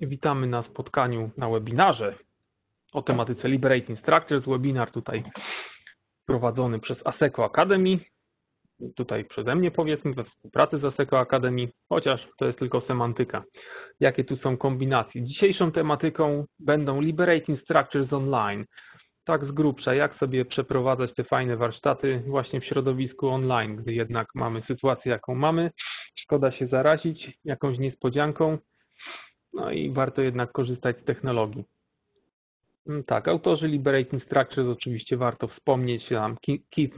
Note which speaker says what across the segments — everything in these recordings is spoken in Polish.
Speaker 1: Witamy na spotkaniu na webinarze o tematyce Liberating Structures. Webinar tutaj prowadzony przez ASECO Academy, tutaj przeze mnie powiedzmy, we współpracy z ASECO Academy, chociaż to jest tylko semantyka. Jakie tu są kombinacje? Dzisiejszą tematyką będą Liberating Structures Online. Tak z grubsza, jak sobie przeprowadzać te fajne warsztaty właśnie w środowisku online, gdy jednak mamy sytuację, jaką mamy. Szkoda się zarazić jakąś niespodzianką, no i warto jednak korzystać z technologii. Mm, Tak, autorzy Liberating Structures oczywiście warto wspomnieć, tam Keith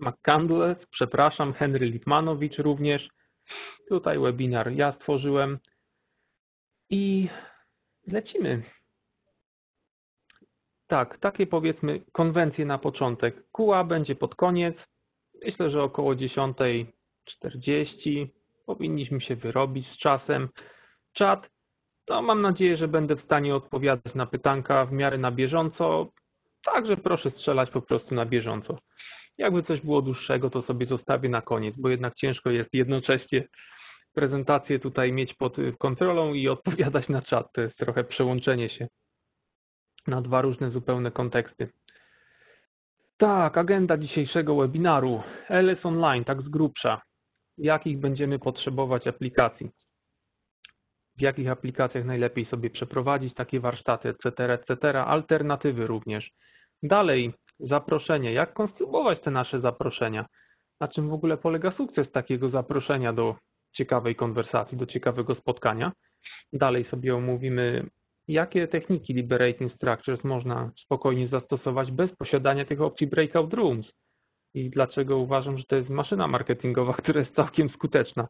Speaker 1: McCandless, przepraszam, Henry Lipmanowicz również. Tutaj webinar ja stworzyłem i lecimy. Tak, takie powiedzmy konwencje na początek. QA będzie pod koniec. Myślę, że około 10.40 powinniśmy się wyrobić z czasem. Czat to mam nadzieję, że będę w stanie odpowiadać na pytanka w miarę na bieżąco. Także proszę strzelać po prostu na bieżąco. Jakby coś było dłuższego, to sobie zostawię na koniec, bo jednak ciężko jest jednocześnie prezentację tutaj mieć pod kontrolą i odpowiadać na czat. To jest trochę przełączenie się na dwa różne zupełne konteksty. Tak, agenda dzisiejszego webinaru. LS Online, tak z grubsza. Jakich będziemy potrzebować aplikacji? W jakich aplikacjach najlepiej sobie przeprowadzić takie warsztaty, etc., etc., alternatywy również. Dalej, zaproszenie. Jak konstruować te nasze zaproszenia? Na czym w ogóle polega sukces takiego zaproszenia do ciekawej konwersacji, do ciekawego spotkania? Dalej sobie omówimy, jakie techniki Liberating Structures można spokojnie zastosować bez posiadania tych opcji Breakout Rooms i dlaczego uważam, że to jest maszyna marketingowa, która jest całkiem skuteczna.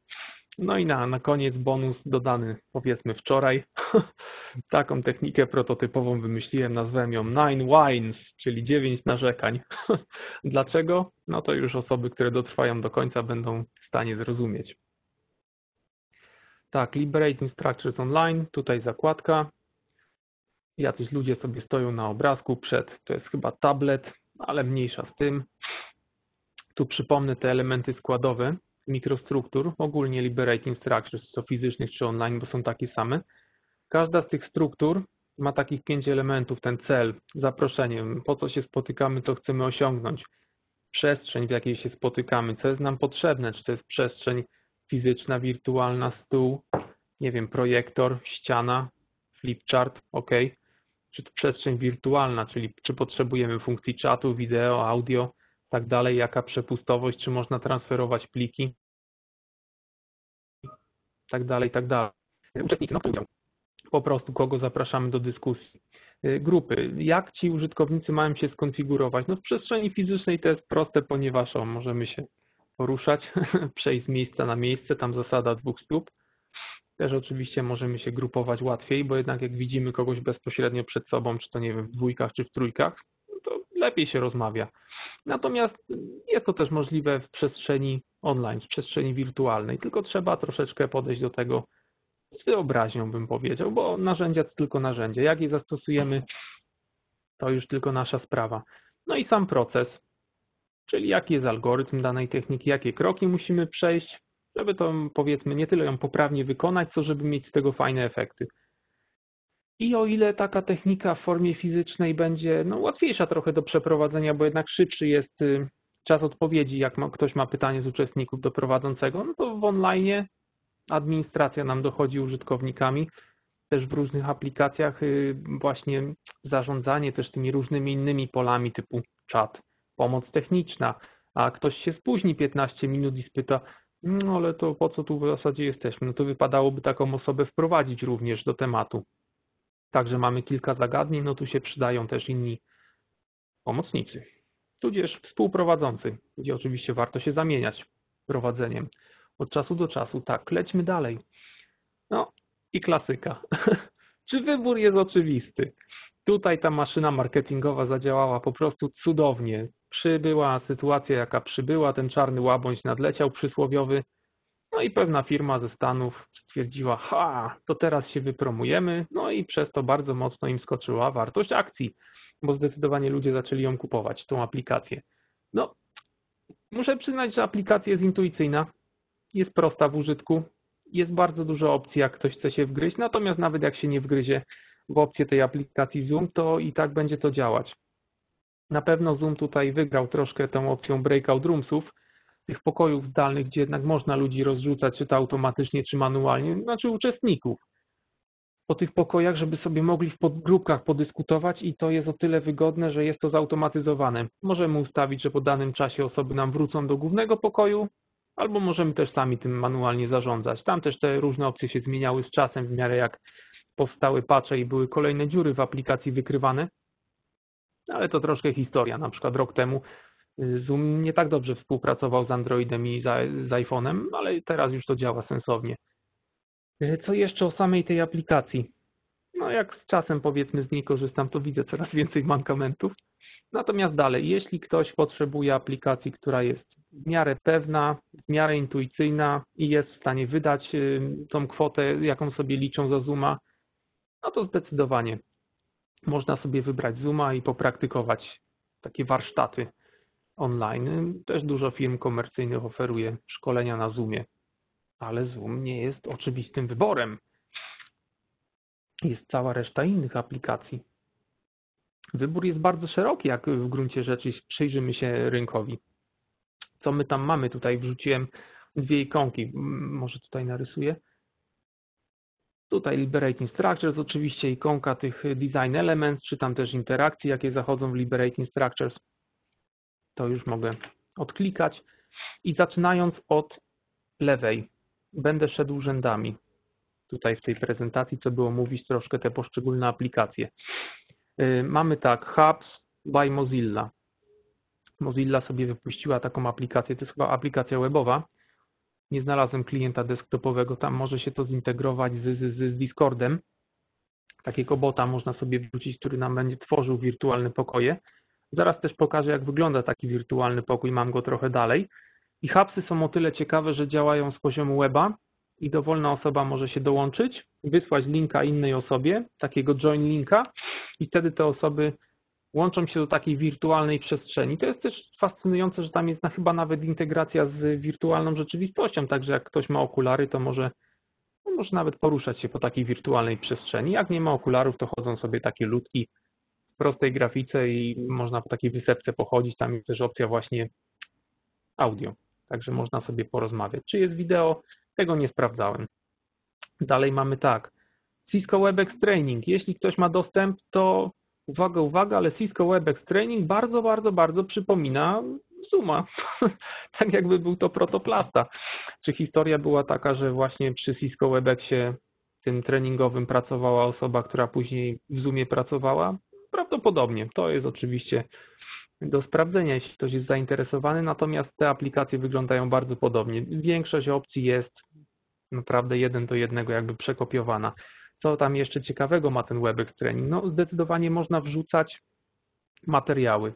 Speaker 1: No i na, na koniec bonus dodany powiedzmy wczoraj. Taką technikę prototypową wymyśliłem, nazwałem ją Nine Wines, czyli dziewięć narzekań. Dlaczego? No to już osoby, które dotrwają do końca będą w stanie zrozumieć. Tak, Liberating Structures Online, tutaj zakładka. Jacyś ludzie sobie stoją na obrazku przed, to jest chyba tablet, ale mniejsza z tym. Tu przypomnę te elementy składowe mikrostruktur, ogólnie Liberating Structures, to fizycznych, czy online, bo są takie same. Każda z tych struktur ma takich pięć elementów, ten cel, zaproszenie, po co się spotykamy, co chcemy osiągnąć, przestrzeń, w jakiej się spotykamy, co jest nam potrzebne, czy to jest przestrzeń fizyczna, wirtualna, stół, nie wiem, projektor, ściana, flipchart, ok, czy to przestrzeń wirtualna, czyli czy potrzebujemy funkcji czatu, wideo, audio, tak dalej, jaka przepustowość, czy można transferować pliki, tak dalej, tak dalej. No udział. Po prostu kogo zapraszamy do dyskusji. Grupy. Jak ci użytkownicy mają się skonfigurować? No w przestrzeni fizycznej to jest proste, ponieważ o, możemy się poruszać, przejść z miejsca na miejsce, tam zasada dwóch stóp. Też oczywiście możemy się grupować łatwiej, bo jednak jak widzimy kogoś bezpośrednio przed sobą, czy to nie wiem, w dwójkach, czy w trójkach, lepiej się rozmawia. Natomiast jest to też możliwe w przestrzeni online, w przestrzeni wirtualnej, tylko trzeba troszeczkę podejść do tego z wyobraźnią, bym powiedział, bo narzędzia to tylko narzędzia. Jak je zastosujemy, to już tylko nasza sprawa. No i sam proces, czyli jaki jest algorytm danej techniki, jakie kroki musimy przejść, żeby to powiedzmy nie tyle ją poprawnie wykonać, co żeby mieć z tego fajne efekty. I o ile taka technika w formie fizycznej będzie no, łatwiejsza trochę do przeprowadzenia, bo jednak szybszy jest y, czas odpowiedzi, jak ma, ktoś ma pytanie z uczestników do prowadzącego, no to w online administracja nam dochodzi użytkownikami, też w różnych aplikacjach y, właśnie zarządzanie też tymi różnymi innymi polami typu czat, pomoc techniczna, a ktoś się spóźni 15 minut i spyta, no ale to po co tu w zasadzie jesteśmy? No to wypadałoby taką osobę wprowadzić również do tematu. Także mamy kilka zagadnień, no tu się przydają też inni pomocnicy, tudzież współprowadzący, gdzie oczywiście warto się zamieniać prowadzeniem od czasu do czasu. Tak, lećmy dalej. No i klasyka. Czy wybór jest oczywisty? Tutaj ta maszyna marketingowa zadziałała po prostu cudownie. Przybyła sytuacja, jaka przybyła, ten czarny łabądź nadleciał przysłowiowy, no i pewna firma ze Stanów stwierdziła, ha, to teraz się wypromujemy, no i przez to bardzo mocno im skoczyła wartość akcji, bo zdecydowanie ludzie zaczęli ją kupować, tą aplikację. No, muszę przyznać, że aplikacja jest intuicyjna, jest prosta w użytku, jest bardzo dużo opcji, jak ktoś chce się wgryźć, natomiast nawet jak się nie wgryzie w opcję tej aplikacji Zoom, to i tak będzie to działać. Na pewno Zoom tutaj wygrał troszkę tą opcją breakout roomsów, tych pokojów zdalnych, gdzie jednak można ludzi rozrzucać, czy to automatycznie, czy manualnie, znaczy uczestników po tych pokojach, żeby sobie mogli w podgrupkach podyskutować i to jest o tyle wygodne, że jest to zautomatyzowane. Możemy ustawić, że po danym czasie osoby nam wrócą do głównego pokoju, albo możemy też sami tym manualnie zarządzać. Tam też te różne opcje się zmieniały z czasem w miarę jak powstały patche i były kolejne dziury w aplikacji wykrywane, ale to troszkę historia. Na przykład rok temu Zoom nie tak dobrze współpracował z Androidem i z iPhone'em, ale teraz już to działa sensownie. Y, co jeszcze o samej tej aplikacji? No jak z czasem powiedzmy z niej korzystam, to widzę coraz więcej mankamentów. Natomiast dalej, jeśli ktoś potrzebuje aplikacji, która jest w miarę pewna, w miarę intuicyjna i jest w stanie wydać y, tą kwotę, jaką sobie liczą za Zooma, no to zdecydowanie można sobie wybrać Zooma i popraktykować takie warsztaty online. Też dużo firm komercyjnych oferuje szkolenia na Zoomie ale Zoom nie jest oczywistym wyborem. Jest cała reszta innych aplikacji. Wybór jest bardzo szeroki, jak w gruncie rzeczy przyjrzymy się rynkowi. Co my tam mamy? Tutaj wrzuciłem dwie ikonki. Może tutaj narysuję. Tutaj Liberating Structures, oczywiście ikonka tych Design Elements, czy tam też interakcji, jakie zachodzą w Liberating Structures. To już mogę odklikać. I zaczynając od lewej, będę szedł rzędami tutaj w tej prezentacji, co było mówić troszkę te poszczególne aplikacje. Y, mamy tak, Hubs by Mozilla. Mozilla sobie wypuściła taką aplikację, to jest chyba aplikacja webowa. Nie znalazłem klienta desktopowego, tam może się to zintegrować z, z, z Discordem. Takiego bota można sobie wrzucić, który nam będzie tworzył wirtualne pokoje. Zaraz też pokażę, jak wygląda taki wirtualny pokój, mam go trochę dalej. I hubsy są o tyle ciekawe, że działają z poziomu weba i dowolna osoba może się dołączyć, wysłać linka innej osobie, takiego join linka i wtedy te osoby łączą się do takiej wirtualnej przestrzeni. To jest też fascynujące, że tam jest na, chyba nawet integracja z wirtualną rzeczywistością, także jak ktoś ma okulary, to może, no może nawet poruszać się po takiej wirtualnej przestrzeni. Jak nie ma okularów, to chodzą sobie takie ludki prostej grafice i można po takiej wysepce pochodzić. Tam jest też opcja właśnie audio także można sobie porozmawiać. Czy jest wideo? Tego nie sprawdzałem. Dalej mamy tak, Cisco WebEx Training. Jeśli ktoś ma dostęp, to uwaga, uwaga, ale Cisco WebEx Training bardzo, bardzo, bardzo przypomina Zooma. tak jakby był to protoplasta. Czy historia była taka, że właśnie przy Cisco WebExie tym treningowym pracowała osoba, która później w Zoomie pracowała? Prawdopodobnie. To jest oczywiście do sprawdzenia, jeśli ktoś jest zainteresowany, natomiast te aplikacje wyglądają bardzo podobnie. Większość opcji jest naprawdę jeden do jednego jakby przekopiowana. Co tam jeszcze ciekawego ma ten WebEx Training? No zdecydowanie można wrzucać materiały.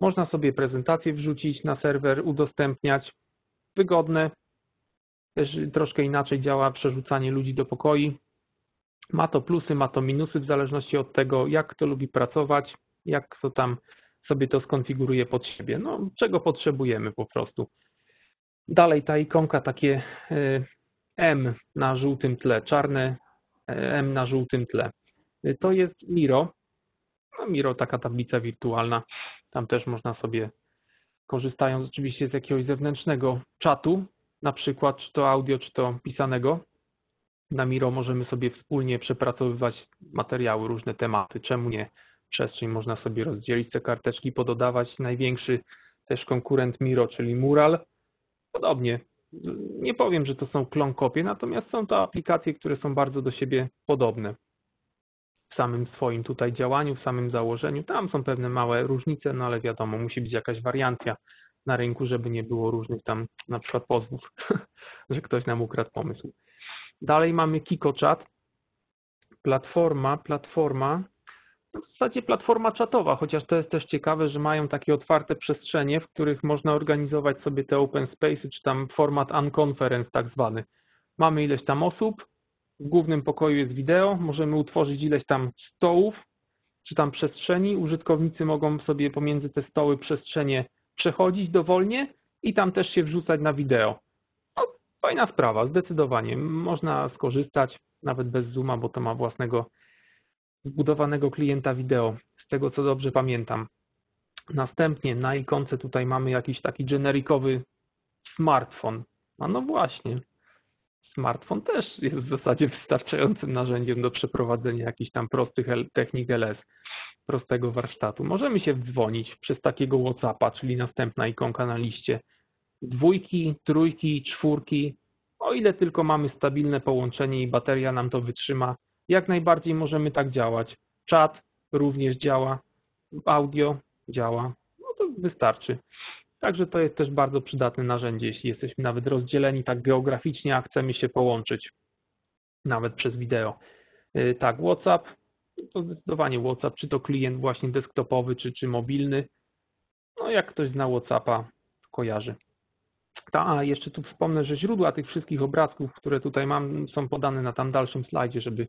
Speaker 1: Można sobie prezentacje wrzucić na serwer, udostępniać. Wygodne. Też troszkę inaczej działa przerzucanie ludzi do pokoi. Ma to plusy, ma to minusy w zależności od tego, jak kto lubi pracować, jak kto tam sobie to skonfiguruję pod siebie. No, czego potrzebujemy po prostu. Dalej ta ikonka takie e, M na żółtym tle, czarne e, M na żółtym tle. E, to jest Miro. No, Miro taka tablica wirtualna. Tam też można sobie, korzystając oczywiście z jakiegoś zewnętrznego czatu, na przykład czy to audio, czy to pisanego, na Miro możemy sobie wspólnie przepracowywać materiały, różne tematy. Czemu nie? przestrzeń można sobie rozdzielić te karteczki, pododawać. Największy też konkurent Miro, czyli Mural. Podobnie. Nie powiem, że to są klon kopie, natomiast są to aplikacje, które są bardzo do siebie podobne w samym swoim tutaj działaniu, w samym założeniu. Tam są pewne małe różnice, no ale wiadomo, musi być jakaś wariancja na rynku, żeby nie było różnych tam na przykład pozwów, że ktoś nam ukradł pomysł. Dalej mamy KikoChat. Platforma, platforma w zasadzie platforma czatowa, chociaż to jest też ciekawe, że mają takie otwarte przestrzenie, w których można organizować sobie te open spaces, czy tam format unconference tak zwany. Mamy ileś tam osób, w głównym pokoju jest wideo, możemy utworzyć ileś tam stołów, czy tam przestrzeni. Użytkownicy mogą sobie pomiędzy te stoły przestrzenie przechodzić dowolnie i tam też się wrzucać na wideo. Fajna sprawa, zdecydowanie. Można skorzystać nawet bez Zooma, bo to ma własnego zbudowanego klienta wideo, z tego co dobrze pamiętam. Następnie na ikonce tutaj mamy jakiś taki generikowy smartfon. A no właśnie, smartfon też jest w zasadzie wystarczającym narzędziem do przeprowadzenia jakichś tam prostych technik LS, prostego warsztatu. Możemy się wdzwonić przez takiego WhatsAppa, czyli następna ikonka na liście. Dwójki, trójki, czwórki, o ile tylko mamy stabilne połączenie i bateria nam to wytrzyma, jak najbardziej możemy tak działać. Chat również działa, audio działa, no to wystarczy. Także to jest też bardzo przydatne narzędzie, jeśli jesteśmy nawet rozdzieleni tak geograficznie, a chcemy się połączyć, nawet przez wideo. Y, tak, WhatsApp, to zdecydowanie WhatsApp, czy to klient właśnie desktopowy, czy, czy mobilny. No jak ktoś zna WhatsAppa, kojarzy. Ta, a jeszcze tu wspomnę, że źródła tych wszystkich obrazków, które tutaj mam, są podane na tam dalszym slajdzie, żeby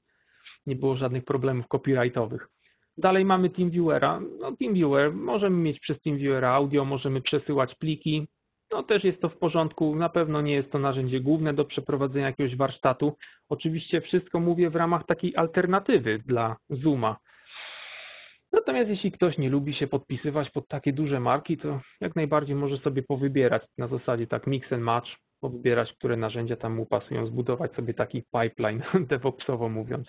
Speaker 1: nie było żadnych problemów copyrightowych. Dalej mamy TeamViewera. No, TeamViewer, możemy mieć przez TeamViewera audio, możemy przesyłać pliki. No też jest to w porządku. Na pewno nie jest to narzędzie główne do przeprowadzenia jakiegoś warsztatu. Oczywiście wszystko mówię w ramach takiej alternatywy dla Zooma. Natomiast jeśli ktoś nie lubi się podpisywać pod takie duże marki, to jak najbardziej może sobie powybierać na zasadzie tak mix and match, powybierać, które narzędzia tam mu pasują, zbudować sobie taki pipeline, DevOpsowo mówiąc.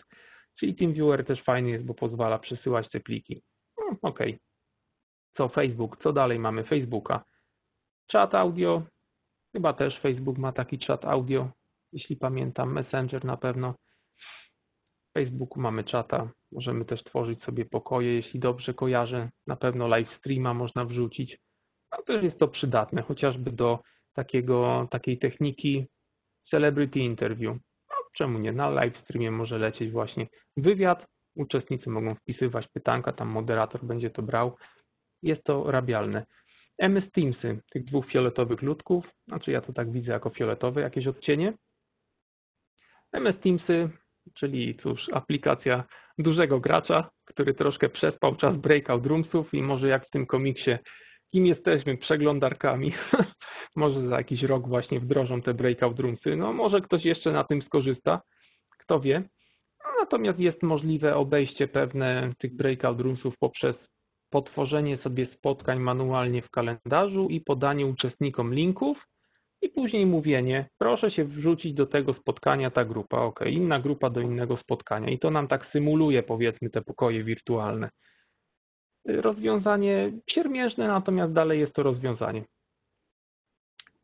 Speaker 1: Czyli TeamViewer też fajny jest, bo pozwala przesyłać te pliki. No, ok. Co Facebook? Co dalej mamy? Facebooka. Chat audio. Chyba też Facebook ma taki chat audio, jeśli pamiętam. Messenger na pewno. Facebooku mamy czata. Możemy też tworzyć sobie pokoje, jeśli dobrze kojarzę. Na pewno live streama można wrzucić. No też jest to przydatne, chociażby do takiego, takiej techniki celebrity interview czemu nie? Na live streamie może lecieć właśnie wywiad, uczestnicy mogą wpisywać pytanka, tam moderator będzie to brał. Jest to rabialne. MS Teamsy, tych dwóch fioletowych ludków, znaczy ja to tak widzę jako fioletowe jakieś odcienie. MS Teamsy, czyli cóż, aplikacja dużego gracza, który troszkę przespał czas breakout roomsów i może jak w tym komiksie, kim jesteśmy, przeglądarkami, Może za jakiś rok właśnie wdrożą te breakout roomsy. No może ktoś jeszcze na tym skorzysta, kto wie. Natomiast jest możliwe obejście pewne tych breakout roomsów poprzez potworzenie sobie spotkań manualnie w kalendarzu i podanie uczestnikom linków i później mówienie, proszę się wrzucić do tego spotkania ta grupa, ok, inna grupa do innego spotkania i to nam tak symuluje powiedzmy te pokoje wirtualne. Rozwiązanie siermiężne, natomiast dalej jest to rozwiązanie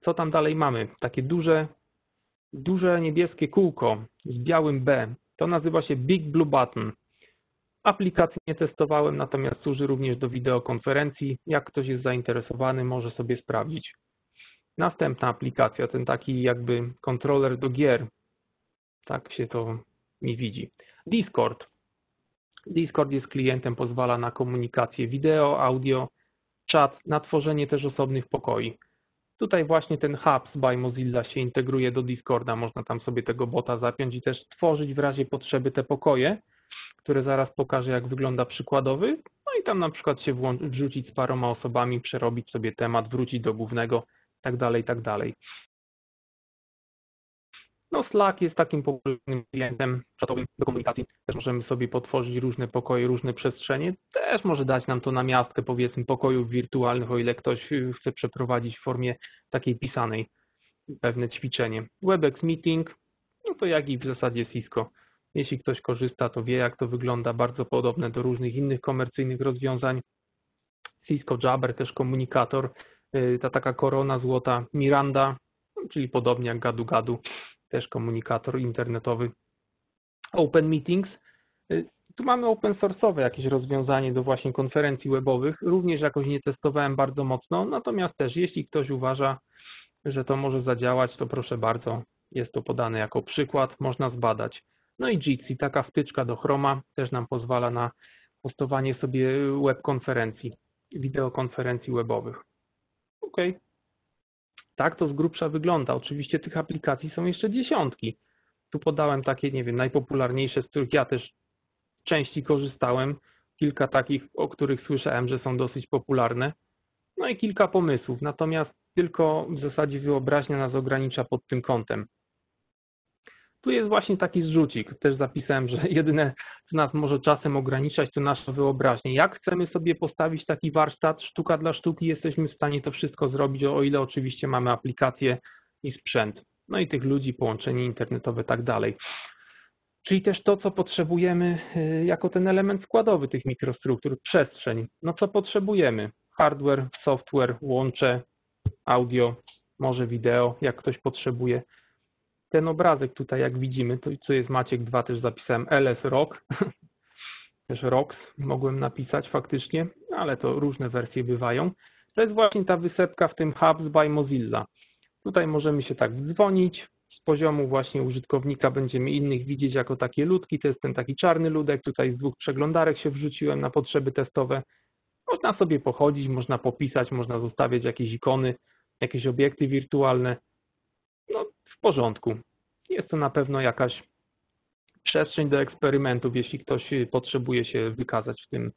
Speaker 1: co tam dalej mamy? Takie duże, duże niebieskie kółko z białym B. To nazywa się Big Blue Button. Aplikacji nie testowałem, natomiast służy również do wideokonferencji. Jak ktoś jest zainteresowany, może sobie sprawdzić. Następna aplikacja, ten taki jakby kontroler do gier. Tak się to mi widzi. Discord. Discord jest klientem, pozwala na komunikację wideo, audio, czat, na tworzenie też osobnych pokoi. Tutaj właśnie ten Hubs by Mozilla się integruje do Discorda, można tam sobie tego bota zapiąć i też tworzyć w razie potrzeby te pokoje, które zaraz pokażę jak wygląda przykładowy. No i tam na przykład się wrzucić z paroma osobami, przerobić sobie temat, wrócić do głównego, tak dalej, tak dalej. No Slack jest takim popularnym klientem czatowym do komunikacji. Też możemy sobie potworzyć różne pokoje, różne przestrzenie. Też może dać nam to na miastkę, powiedzmy, pokojów wirtualnych, o ile ktoś chce przeprowadzić w formie takiej pisanej pewne ćwiczenie. WebEx Meeting, no to jak i w zasadzie Cisco. Jeśli ktoś korzysta, to wie, jak to wygląda. Bardzo podobne do różnych innych komercyjnych rozwiązań. Cisco Jabber, też komunikator. Y, ta taka korona złota Miranda, czyli podobnie jak gadu gadu też komunikator internetowy. Open Meetings. Y, tu mamy open source'owe jakieś rozwiązanie do właśnie konferencji webowych. Również jakoś nie testowałem bardzo mocno, natomiast też jeśli ktoś uważa, że to może zadziałać, to proszę bardzo, jest to podane jako przykład, można zbadać. No i Jitsi, taka wtyczka do Chroma, też nam pozwala na postowanie sobie web konferencji, wideokonferencji webowych. OK. Tak to z grubsza wygląda. Oczywiście tych aplikacji są jeszcze dziesiątki. Tu podałem takie, nie wiem, najpopularniejsze, z których ja też części korzystałem. Kilka takich, o których słyszałem, że są dosyć popularne. No i kilka pomysłów. Natomiast tylko w zasadzie wyobraźnia nas ogranicza pod tym kątem. Tu jest właśnie taki zrzucik. Też zapisałem, że jedyne, co nas może czasem ograniczać, to nasza wyobraźnia. Jak chcemy sobie postawić taki warsztat, sztuka dla sztuki, jesteśmy w stanie to wszystko zrobić, o ile oczywiście mamy aplikacje i sprzęt. No i tych ludzi, połączenie internetowe, tak dalej. Czyli też to, co potrzebujemy y, jako ten element składowy tych mikrostruktur, przestrzeń. No co potrzebujemy? Hardware, software, łącze, audio, może wideo, jak ktoś potrzebuje. Ten obrazek tutaj, jak widzimy, to co jest Maciek 2, też zapisałem LS Rock, też ROX mogłem napisać faktycznie, ale to różne wersje bywają. To jest właśnie ta wysepka w tym Hubs by Mozilla. Tutaj możemy się tak dzwonić, z poziomu właśnie użytkownika będziemy innych widzieć jako takie ludki, to jest ten taki czarny ludek, tutaj z dwóch przeglądarek się wrzuciłem na potrzeby testowe. Można sobie pochodzić, można popisać, można zostawiać jakieś ikony, jakieś obiekty wirtualne. No, porządku. Jest to na pewno jakaś przestrzeń do eksperymentów, jeśli ktoś potrzebuje się wykazać w tym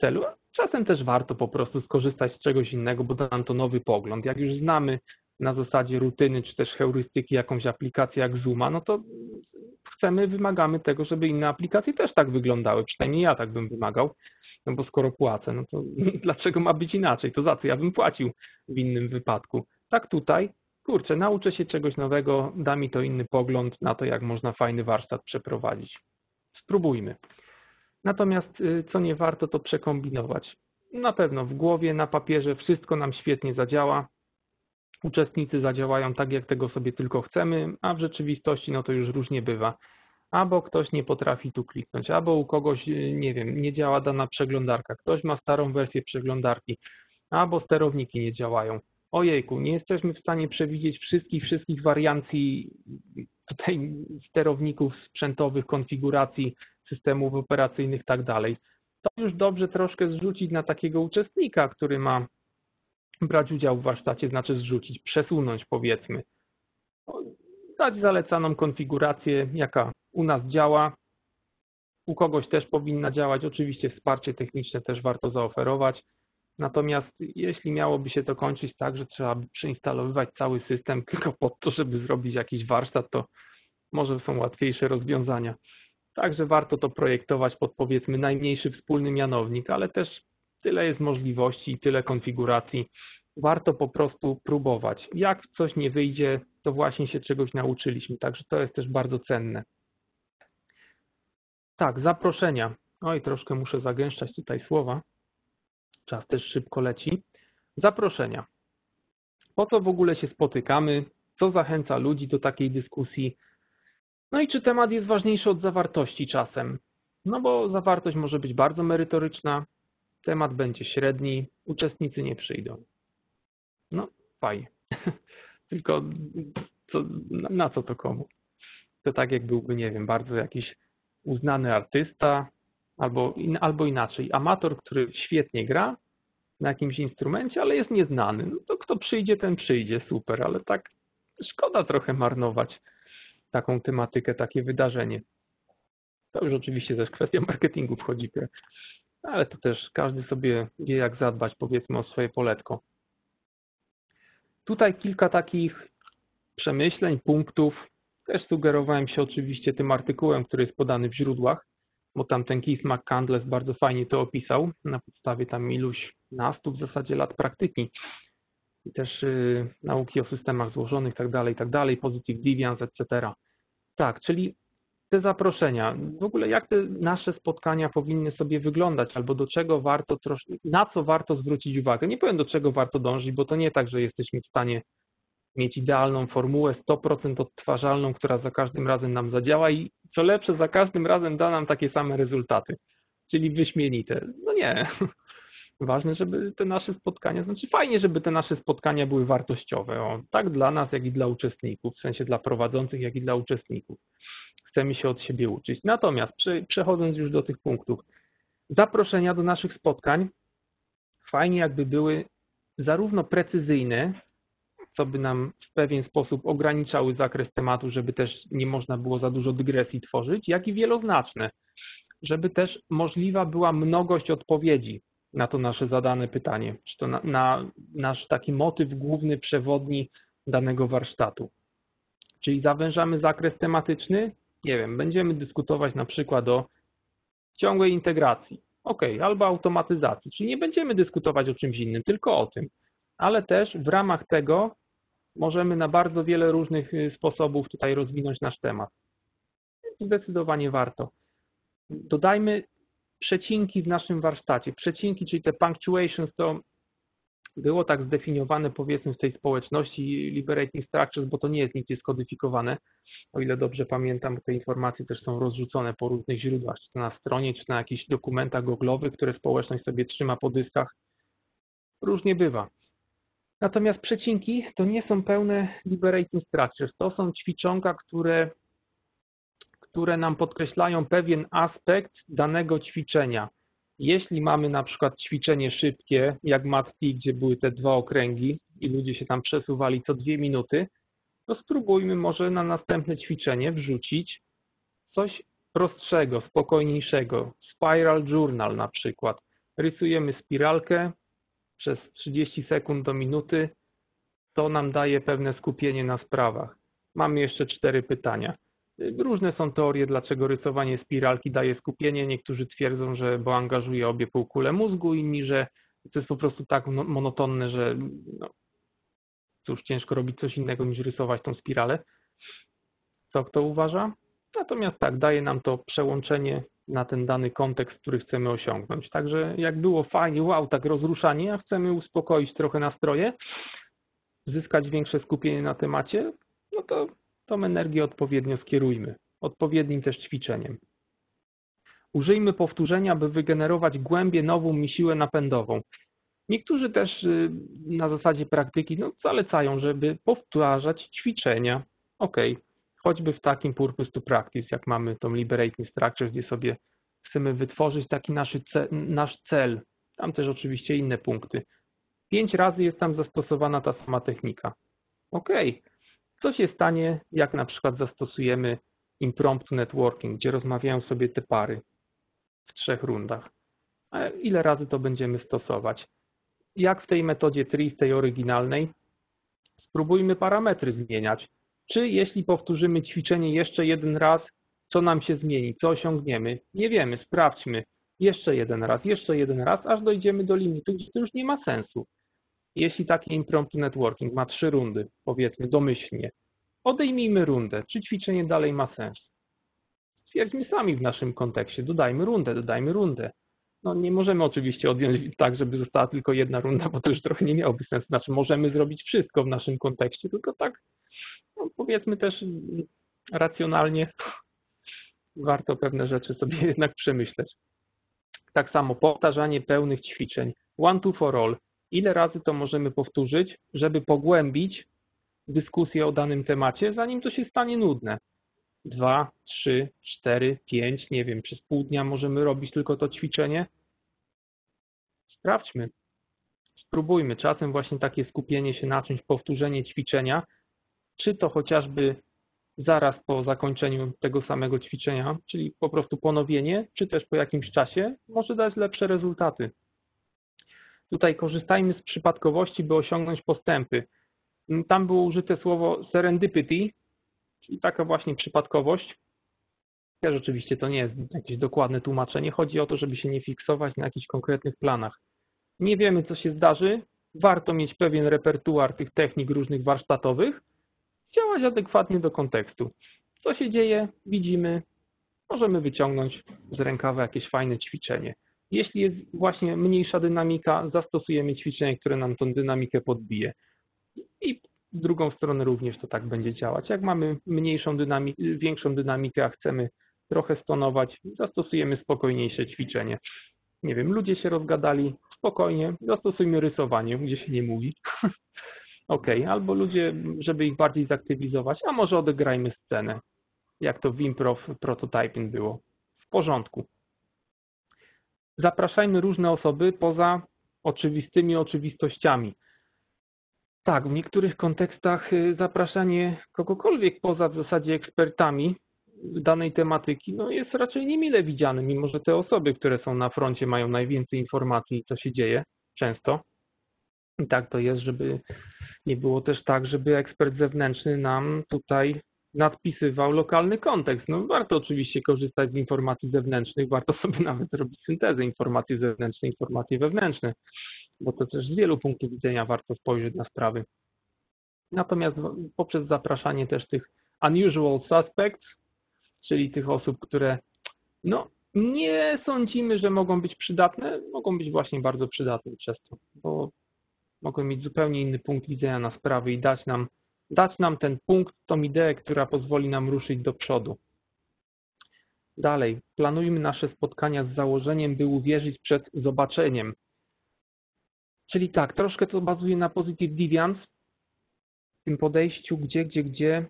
Speaker 1: celu. Czasem też warto po prostu skorzystać z czegoś innego, bo da nam to nowy pogląd. Jak już znamy na zasadzie rutyny czy też heurystyki jakąś aplikację jak Zooma, no to chcemy, wymagamy tego, żeby inne aplikacje też tak wyglądały. Przynajmniej ja tak bym wymagał, no bo skoro płacę, no to dlaczego ma być inaczej? To za co ja bym płacił w innym wypadku? Tak tutaj, kurczę, nauczę się czegoś nowego, da mi to inny pogląd na to, jak można fajny warsztat przeprowadzić. Spróbujmy. Natomiast y, co nie warto, to przekombinować. Na pewno w głowie, na papierze wszystko nam świetnie zadziała, uczestnicy zadziałają tak, jak tego sobie tylko chcemy, a w rzeczywistości no to już różnie bywa. Albo ktoś nie potrafi tu kliknąć, albo u kogoś, nie wiem, nie działa dana przeglądarka, ktoś ma starą wersję przeglądarki, albo sterowniki nie działają. Ojejku, nie jesteśmy w stanie przewidzieć wszystkich, wszystkich wariancji tutaj sterowników sprzętowych, konfiguracji systemów operacyjnych i tak dalej. To już dobrze troszkę zrzucić na takiego uczestnika, który ma brać udział w warsztacie znaczy zrzucić, przesunąć powiedzmy. Dać zalecaną konfigurację, jaka u nas działa. U kogoś też powinna działać. Oczywiście wsparcie techniczne też warto zaoferować. Natomiast jeśli miałoby się to kończyć tak, że trzeba by przeinstalowywać cały system tylko po to, żeby zrobić jakiś warsztat, to może są łatwiejsze rozwiązania. Także warto to projektować pod powiedzmy najmniejszy wspólny mianownik, ale też tyle jest możliwości i tyle konfiguracji. Warto po prostu próbować. Jak coś nie wyjdzie, to właśnie się czegoś nauczyliśmy, także to jest też bardzo cenne. Tak, zaproszenia. Oj, troszkę muszę zagęszczać tutaj słowa. Czas też szybko leci. Zaproszenia. Po co w ogóle się spotykamy? Co zachęca ludzi do takiej dyskusji? No i czy temat jest ważniejszy od zawartości czasem? No bo zawartość może być bardzo merytoryczna, temat będzie średni, uczestnicy nie przyjdą. No, fajnie. Tylko co, na, na co to komu? To tak jak byłby, nie wiem, bardzo jakiś uznany artysta, albo, in, albo inaczej, amator, który świetnie gra na jakimś instrumencie, ale jest nieznany. No to kto przyjdzie, ten przyjdzie, super, ale tak szkoda trochę marnować taką tematykę, takie wydarzenie. To już oczywiście też kwestia marketingu wchodzi ale to też każdy sobie wie, jak zadbać, powiedzmy, o swoje poletko. Tutaj kilka takich przemyśleń, punktów. Też sugerowałem się oczywiście tym artykułem, który jest podany w źródłach, bo tam ten Keith McCandless bardzo fajnie to opisał na podstawie tam iluś nastu w zasadzie lat praktyki i też y, nauki o systemach złożonych, tak dalej, tak dalej, positive deviance, etc. Tak, czyli te zaproszenia, w ogóle jak te nasze spotkania powinny sobie wyglądać, albo do czego warto, na co warto zwrócić uwagę. Nie powiem do czego warto dążyć, bo to nie tak, że jesteśmy w stanie mieć idealną formułę 100% odtwarzalną, która za każdym razem nam zadziała i co lepsze, za każdym razem da nam takie same rezultaty, czyli wyśmienite. No nie. Ważne, żeby te nasze spotkania, znaczy fajnie, żeby te nasze spotkania były wartościowe, o, tak dla nas, jak i dla uczestników, w sensie dla prowadzących, jak i dla uczestników chcemy się od siebie uczyć. Natomiast przechodząc już do tych punktów, zaproszenia do naszych spotkań fajnie jakby były zarówno precyzyjne, co by nam w pewien sposób ograniczały zakres tematu, żeby też nie można było za dużo dygresji tworzyć, jak i wieloznaczne, żeby też możliwa była mnogość odpowiedzi na to nasze zadane pytanie, czy to na, na nasz taki motyw główny, przewodni danego warsztatu. Czyli zawężamy zakres tematyczny, nie wiem, będziemy dyskutować na przykład o ciągłej integracji, ok, albo automatyzacji, czyli nie będziemy dyskutować o czymś innym, tylko o tym, ale też w ramach tego możemy na bardzo wiele różnych y, sposobów tutaj rozwinąć nasz temat. Zdecydowanie warto. Dodajmy przecinki w naszym warsztacie. Przecinki, czyli te punctuations, to było tak zdefiniowane powiedzmy w tej społeczności Liberating Structures, bo to nie jest nigdzie skodyfikowane. O ile dobrze pamiętam, te informacje też są rozrzucone po różnych źródłach, czy to na stronie, czy na jakichś dokumentach goglowych, które społeczność sobie trzyma po dyskach. Różnie bywa. Natomiast przecinki to nie są pełne liberating structures. To są ćwiczonka, które, które nam podkreślają pewien aspekt danego ćwiczenia. Jeśli mamy na przykład ćwiczenie szybkie, jak MATT, gdzie były te dwa okręgi i ludzie się tam przesuwali co dwie minuty, to spróbujmy może na następne ćwiczenie wrzucić coś prostszego, spokojniejszego. Spiral Journal na przykład. Rysujemy spiralkę, przez 30 sekund do minuty, to nam daje pewne skupienie na sprawach. Mamy jeszcze cztery pytania. Różne są teorie, dlaczego rysowanie spiralki daje skupienie. Niektórzy twierdzą, że bo angażuje obie półkule mózgu, inni, że to jest po prostu tak monotonne, że no, cóż, ciężko robić coś innego niż rysować tą spiralę. Co kto uważa? Natomiast tak, daje nam to przełączenie na ten dany kontekst, który chcemy osiągnąć. Także jak było fajnie, wow, tak rozruszanie, a chcemy uspokoić trochę nastroje, zyskać większe skupienie na temacie, no to tą energię odpowiednio skierujmy, odpowiednim też ćwiczeniem. Użyjmy powtórzenia, by wygenerować głębiej nową mi siłę napędową. Niektórzy też y, na zasadzie praktyki no, zalecają, żeby powtarzać ćwiczenia. Ok, choćby w takim purpose to practice, jak mamy tą liberating structure, gdzie sobie chcemy wytworzyć taki nasz cel, nasz cel. Tam też oczywiście inne punkty. Pięć razy jest tam zastosowana ta sama technika. Ok, co się stanie, jak na przykład zastosujemy impromptu networking, gdzie rozmawiają sobie te pary w trzech rundach. Ile razy to będziemy stosować? Jak w tej metodzie TRI, tej oryginalnej, spróbujmy parametry zmieniać. Czy jeśli powtórzymy ćwiczenie jeszcze jeden raz, co nam się zmieni, co osiągniemy? Nie wiemy, sprawdźmy. Jeszcze jeden raz, jeszcze jeden raz, aż dojdziemy do limitu, gdzie to już nie ma sensu. Jeśli taki impromptu networking ma trzy rundy, powiedzmy domyślnie, odejmijmy rundę, czy ćwiczenie dalej ma sens. Stwierdźmy sami w naszym kontekście, dodajmy rundę, dodajmy rundę. No nie możemy oczywiście odjąć tak, żeby została tylko jedna runda, bo to już trochę nie miałoby sensu. Znaczy możemy zrobić wszystko w naszym kontekście, tylko tak powiedzmy też racjonalnie warto pewne rzeczy sobie jednak przemyśleć. Tak samo powtarzanie pełnych ćwiczeń. One, two for all. Ile razy to możemy powtórzyć, żeby pogłębić dyskusję o danym temacie, zanim to się stanie nudne? Dwa, trzy, cztery, pięć, nie wiem, przez pół dnia możemy robić tylko to ćwiczenie? Sprawdźmy. Spróbujmy. Czasem właśnie takie skupienie się na czymś, powtórzenie ćwiczenia czy to chociażby zaraz po zakończeniu tego samego ćwiczenia, czyli po prostu ponowienie, czy też po jakimś czasie, może dać lepsze rezultaty. Tutaj korzystajmy z przypadkowości, by osiągnąć postępy. Tam było użyte słowo serendipity, czyli taka właśnie przypadkowość. Też oczywiście to nie jest jakieś dokładne tłumaczenie. Chodzi o to, żeby się nie fiksować na jakichś konkretnych planach. Nie wiemy, co się zdarzy. Warto mieć pewien repertuar tych technik różnych warsztatowych, działać adekwatnie do kontekstu. Co się dzieje, widzimy, możemy wyciągnąć z rękawa jakieś fajne ćwiczenie. Jeśli jest właśnie mniejsza dynamika, zastosujemy ćwiczenie, które nam tą dynamikę podbije. I w drugą stronę również to tak będzie działać. Jak mamy mniejszą dynamikę, większą dynamikę, a chcemy trochę stonować, zastosujemy spokojniejsze ćwiczenie. Nie wiem, ludzie się rozgadali, spokojnie, zastosujmy rysowanie, gdzie się nie mówi. OK, albo ludzie, żeby ich bardziej zaktywizować, a może odegrajmy scenę, jak to w improv prototyping było. W porządku. Zapraszajmy różne osoby poza oczywistymi oczywistościami. Tak, w niektórych kontekstach y, zapraszanie kogokolwiek poza w zasadzie ekspertami danej tematyki no jest raczej niemile widziany, mimo że te osoby, które są na froncie mają najwięcej informacji, co się dzieje często. I tak to jest, żeby nie było też tak, żeby ekspert zewnętrzny nam tutaj nadpisywał lokalny kontekst. No warto oczywiście korzystać z informacji zewnętrznych, warto sobie nawet robić syntezę informacji zewnętrznej, informacji wewnętrznych, bo to też z wielu punktów widzenia warto spojrzeć na sprawy. Natomiast poprzez zapraszanie też tych unusual suspects, czyli tych osób, które no, nie sądzimy, że mogą być przydatne, mogą być właśnie bardzo przydatne przez to, bo mogą mieć zupełnie inny punkt widzenia na sprawy i dać nam, dać nam ten punkt, tą ideę, która pozwoli nam ruszyć do przodu. Dalej, planujmy nasze spotkania z założeniem, by uwierzyć przed zobaczeniem. Czyli tak, troszkę to bazuje na Positive Deviance, w tym podejściu, gdzie, gdzie, gdzie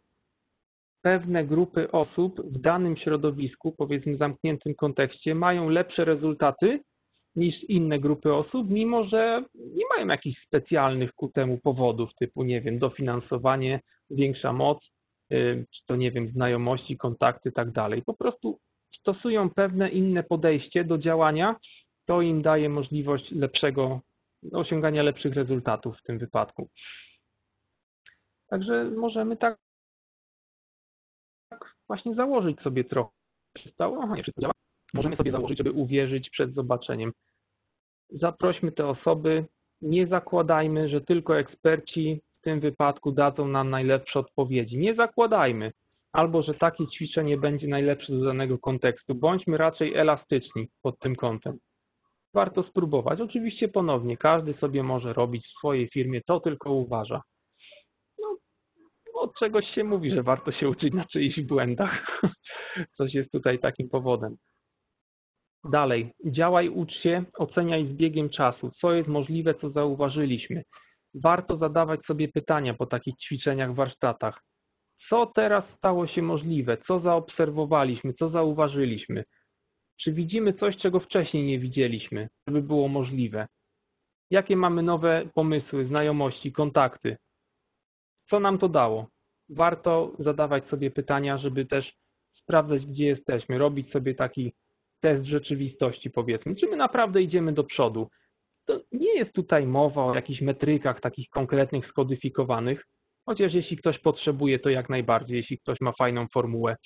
Speaker 1: pewne grupy osób w danym środowisku, powiedzmy zamkniętym kontekście, mają lepsze rezultaty niż inne grupy osób, mimo że nie mają jakichś specjalnych ku temu powodów, typu, nie wiem, dofinansowanie, większa moc, y, czy to, nie wiem, znajomości, kontakty, tak dalej. Po prostu stosują pewne inne podejście do działania, to im daje możliwość lepszego, osiągania lepszych rezultatów w tym wypadku. Także możemy tak właśnie założyć sobie trochę. Przestało? Aha, nie działa. Możemy sobie założyć, żeby uwierzyć przed zobaczeniem. Zaprośmy te osoby. Nie zakładajmy, że tylko eksperci w tym wypadku dadzą nam najlepsze odpowiedzi. Nie zakładajmy. Albo, że takie ćwiczenie będzie najlepsze do danego kontekstu. Bądźmy raczej elastyczni pod tym kątem. Warto spróbować. Oczywiście ponownie, każdy sobie może robić w swojej firmie, to tylko uważa od czegoś się mówi, że warto się uczyć na czyichś błędach. Coś jest tutaj takim powodem. Dalej, działaj, ucz się, oceniaj z biegiem czasu, co jest możliwe, co zauważyliśmy. Warto zadawać sobie pytania po takich ćwiczeniach, warsztatach. Co teraz stało się możliwe? Co zaobserwowaliśmy? Co zauważyliśmy? Czy widzimy coś, czego wcześniej nie widzieliśmy, żeby było możliwe? Jakie mamy nowe pomysły, znajomości, kontakty? Co nam to dało? Warto zadawać sobie pytania, żeby też sprawdzać, gdzie jesteśmy, robić sobie taki test rzeczywistości, powiedzmy. Czy my naprawdę idziemy do przodu? To nie jest tutaj mowa o jakichś metrykach takich konkretnych, skodyfikowanych, chociaż jeśli ktoś potrzebuje, to jak najbardziej, jeśli ktoś ma fajną formułę,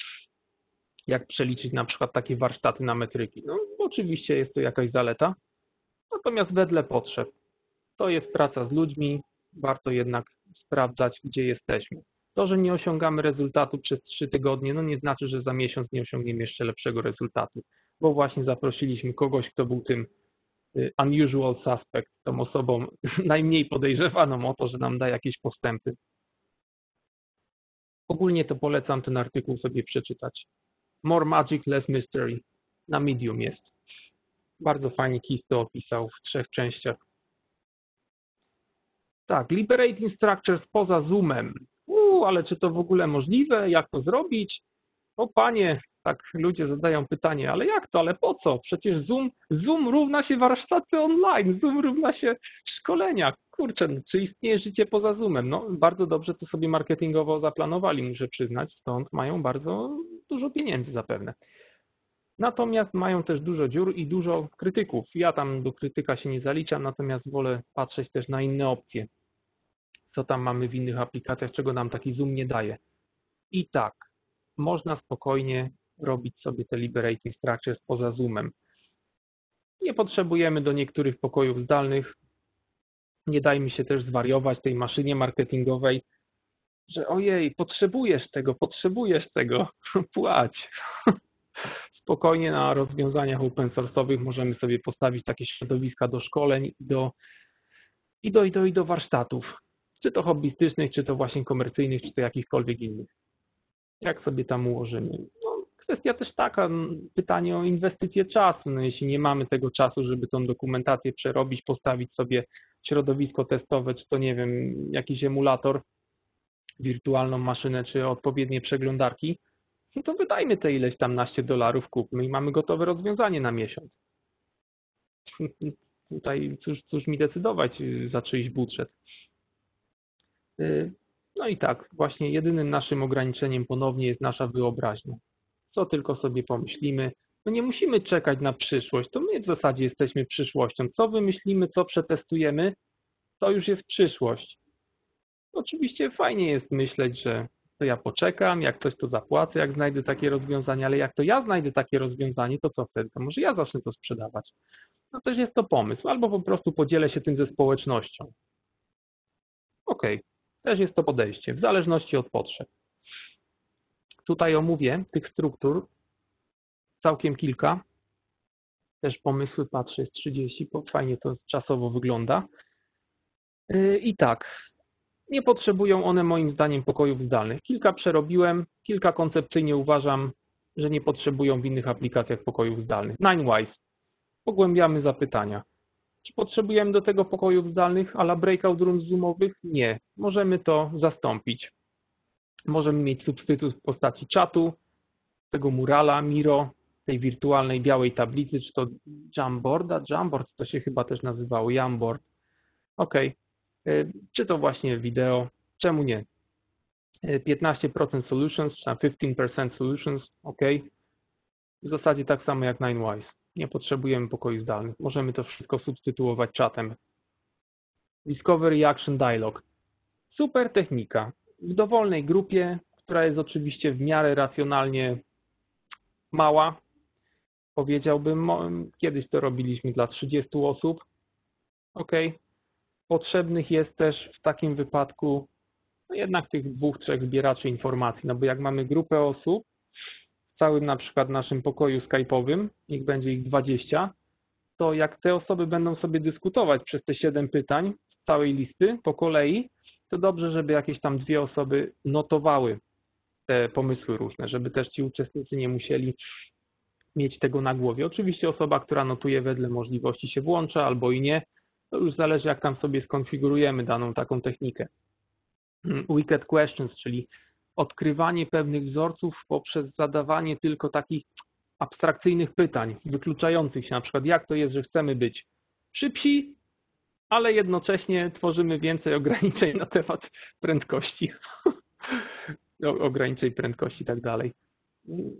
Speaker 1: jak przeliczyć na przykład takie warsztaty na metryki. No oczywiście jest to jakaś zaleta, natomiast wedle potrzeb. To jest praca z ludźmi, warto jednak sprawdzać, gdzie jesteśmy. To, że nie osiągamy rezultatu przez trzy tygodnie, no nie znaczy, że za miesiąc nie osiągniemy jeszcze lepszego rezultatu, bo właśnie zaprosiliśmy kogoś, kto był tym y, unusual suspect, tą osobą najmniej podejrzewaną o to, że nam da jakieś postępy. Ogólnie to polecam ten artykuł sobie przeczytać. More Magic, Less Mystery. Na Medium jest. Bardzo fajnie Keith to opisał w trzech częściach. Tak, Liberating Structures poza Zoomem. Uuu, ale czy to w ogóle możliwe? Jak to zrobić? O panie, tak ludzie zadają pytanie, ale jak to, ale po co? Przecież Zoom, Zoom równa się warsztaty online, Zoom równa się szkolenia. Kurczę, no, czy istnieje życie poza Zoomem? No, bardzo dobrze to sobie marketingowo zaplanowali, muszę przyznać, stąd mają bardzo dużo pieniędzy zapewne. Natomiast mają też dużo dziur i dużo krytyków. Ja tam do krytyka się nie zaliczam, natomiast wolę patrzeć też na inne opcje co tam mamy w innych aplikacjach, czego nam taki Zoom nie daje. I tak, można spokojnie robić sobie te liberating structures poza Zoomem. Nie potrzebujemy do niektórych pokojów zdalnych. Nie dajmy się też zwariować tej maszynie marketingowej, że ojej, potrzebujesz tego, potrzebujesz tego, płać. Spokojnie na rozwiązaniach open source'owych możemy sobie postawić takie środowiska do szkoleń i do, i do, i do, i do warsztatów czy to hobbystycznych, czy to właśnie komercyjnych, czy to jakichkolwiek innych. Jak sobie tam ułożymy? No, kwestia też taka, pytanie o inwestycję czasu. No, jeśli nie mamy tego czasu, żeby tą dokumentację przerobić, postawić sobie środowisko testowe, czy to nie wiem, jakiś emulator, wirtualną maszynę, czy odpowiednie przeglądarki, no to wydajmy te ileś tam naście dolarów, kupmy i mamy gotowe rozwiązanie na miesiąc. Tutaj cóż, cóż mi decydować za czyjś budżet. Y, no i tak, właśnie jedynym naszym ograniczeniem ponownie jest nasza wyobraźnia. Co tylko sobie pomyślimy. No nie musimy czekać na przyszłość, to my w zasadzie jesteśmy przyszłością. Co wymyślimy, co przetestujemy, to już jest przyszłość. Oczywiście fajnie jest myśleć, że to ja poczekam, jak coś to zapłacę, jak znajdę takie rozwiązanie, ale jak to ja znajdę takie rozwiązanie, to co wtedy? To może ja zacznę to sprzedawać. No też jest to pomysł, albo po prostu podzielę się tym ze społecznością. Ok, też jest to podejście, w zależności od potrzeb. Tutaj omówię tych struktur całkiem kilka. Też pomysły, patrzę, jest 30, bo fajnie to czasowo wygląda. Yy, I tak, nie potrzebują one moim zdaniem pokojów zdalnych. Kilka przerobiłem, kilka koncepcyjnie uważam, że nie potrzebują w innych aplikacjach pokojów zdalnych. NineWise. Pogłębiamy zapytania. Czy potrzebujemy do tego pokojów zdalnych ala breakout rooms zoomowych? Nie. Możemy to zastąpić. Możemy mieć substytut w postaci czatu, tego murala, Miro, tej wirtualnej białej tablicy, czy to Jamboarda, Jamboard to się chyba też nazywało, Jamboard. OK. Czy to właśnie wideo, czemu nie? 15% solutions, czy tam 15% solutions, OK. W zasadzie tak samo jak NineWise. Nie potrzebujemy pokoju zdalnych. Możemy to wszystko substytuować czatem. Discovery Action Dialog. Super technika. W dowolnej grupie, która jest oczywiście w miarę racjonalnie mała, powiedziałbym, kiedyś to robiliśmy dla 30 osób. OK. Potrzebnych jest też w takim wypadku no jednak tych dwóch, trzech zbieraczy informacji, no bo jak mamy grupę osób, całym na przykład naszym pokoju Skype'owym, niech będzie ich 20, to jak te osoby będą sobie dyskutować przez te 7 pytań całej listy po kolei, to dobrze, żeby jakieś tam dwie osoby notowały te pomysły różne, żeby też ci uczestnicy nie musieli mieć tego na głowie. Oczywiście osoba, która notuje wedle możliwości się włącza albo i nie, to już zależy jak tam sobie skonfigurujemy daną taką technikę. Wicked questions, czyli odkrywanie pewnych wzorców poprzez zadawanie tylko takich abstrakcyjnych pytań, wykluczających się, na przykład jak to jest, że chcemy być szybsi, ale jednocześnie tworzymy więcej ograniczeń na temat prędkości, ograniczeń prędkości i tak dalej.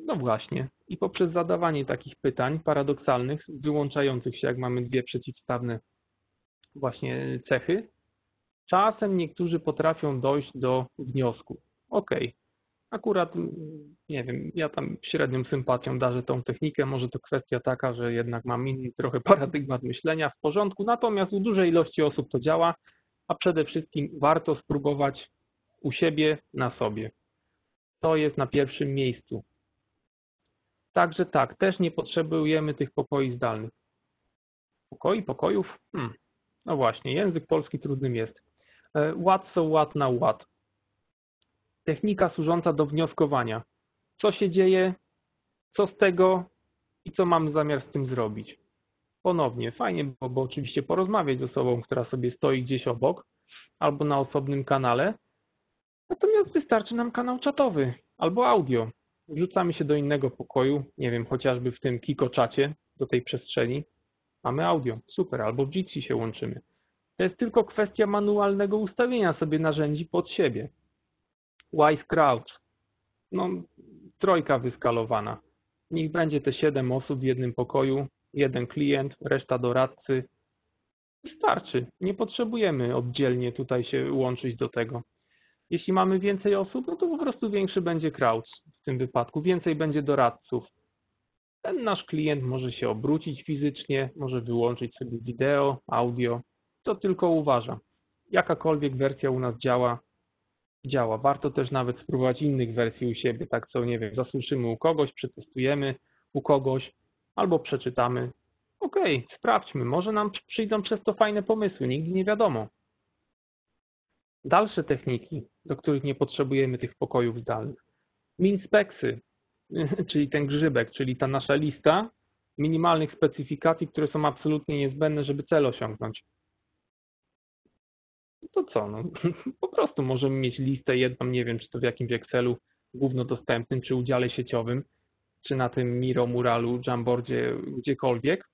Speaker 1: No właśnie. I poprzez zadawanie takich pytań paradoksalnych, wyłączających się, jak mamy dwie przeciwstawne właśnie cechy, czasem niektórzy potrafią dojść do wniosku, OK, akurat, nie wiem, ja tam średnią sympatią darzę tą technikę, może to kwestia taka, że jednak mam inny trochę paradygmat myślenia w porządku, natomiast u dużej ilości osób to działa, a przede wszystkim warto spróbować u siebie, na sobie. To jest na pierwszym miejscu. Także tak, też nie potrzebujemy tych pokoi zdalnych. Pokoi, pokojów? Hmm. No właśnie, język polski trudnym jest. E, what so what na what. Technika służąca do wnioskowania. Co się dzieje, co z tego i co mam zamiar z tym zrobić. Ponownie, fajnie było, bo oczywiście porozmawiać z osobą, która sobie stoi gdzieś obok albo na osobnym kanale. Natomiast wystarczy nam kanał czatowy albo audio. Wrzucamy się do innego pokoju, nie wiem, chociażby w tym Kiko czacie, do tej przestrzeni. Mamy audio, super, albo w Jitsi się łączymy. To jest tylko kwestia manualnego ustawienia sobie narzędzi pod siebie. Wise Crowd. No, trojka wyskalowana. Niech będzie te 7 osób w jednym pokoju, jeden klient, reszta doradcy. Wystarczy. Nie potrzebujemy oddzielnie tutaj się łączyć do tego. Jeśli mamy więcej osób, no to po prostu większy będzie crowd w tym wypadku, więcej będzie doradców. Ten nasz klient może się obrócić fizycznie, może wyłączyć sobie wideo, audio, to tylko uważa. Jakakolwiek wersja u nas działa, działa. Warto też nawet spróbować innych wersji u siebie, tak co, nie wiem, zasłyszymy u kogoś, przetestujemy u kogoś, albo przeczytamy. OK, sprawdźmy, może nam przyjdą przez to fajne pomysły, nigdy nie wiadomo. Dalsze techniki, do których nie potrzebujemy tych pokojów zdalnych. Minspexy, czyli ten grzybek, czyli ta nasza lista minimalnych specyfikacji, które są absolutnie niezbędne, żeby cel osiągnąć to co, no, po prostu możemy mieć listę jedną, nie wiem, czy to w jakimś Excelu głównodostępnym, czy udziale sieciowym, czy na tym Miro, Muralu, Jamboardzie, gdziekolwiek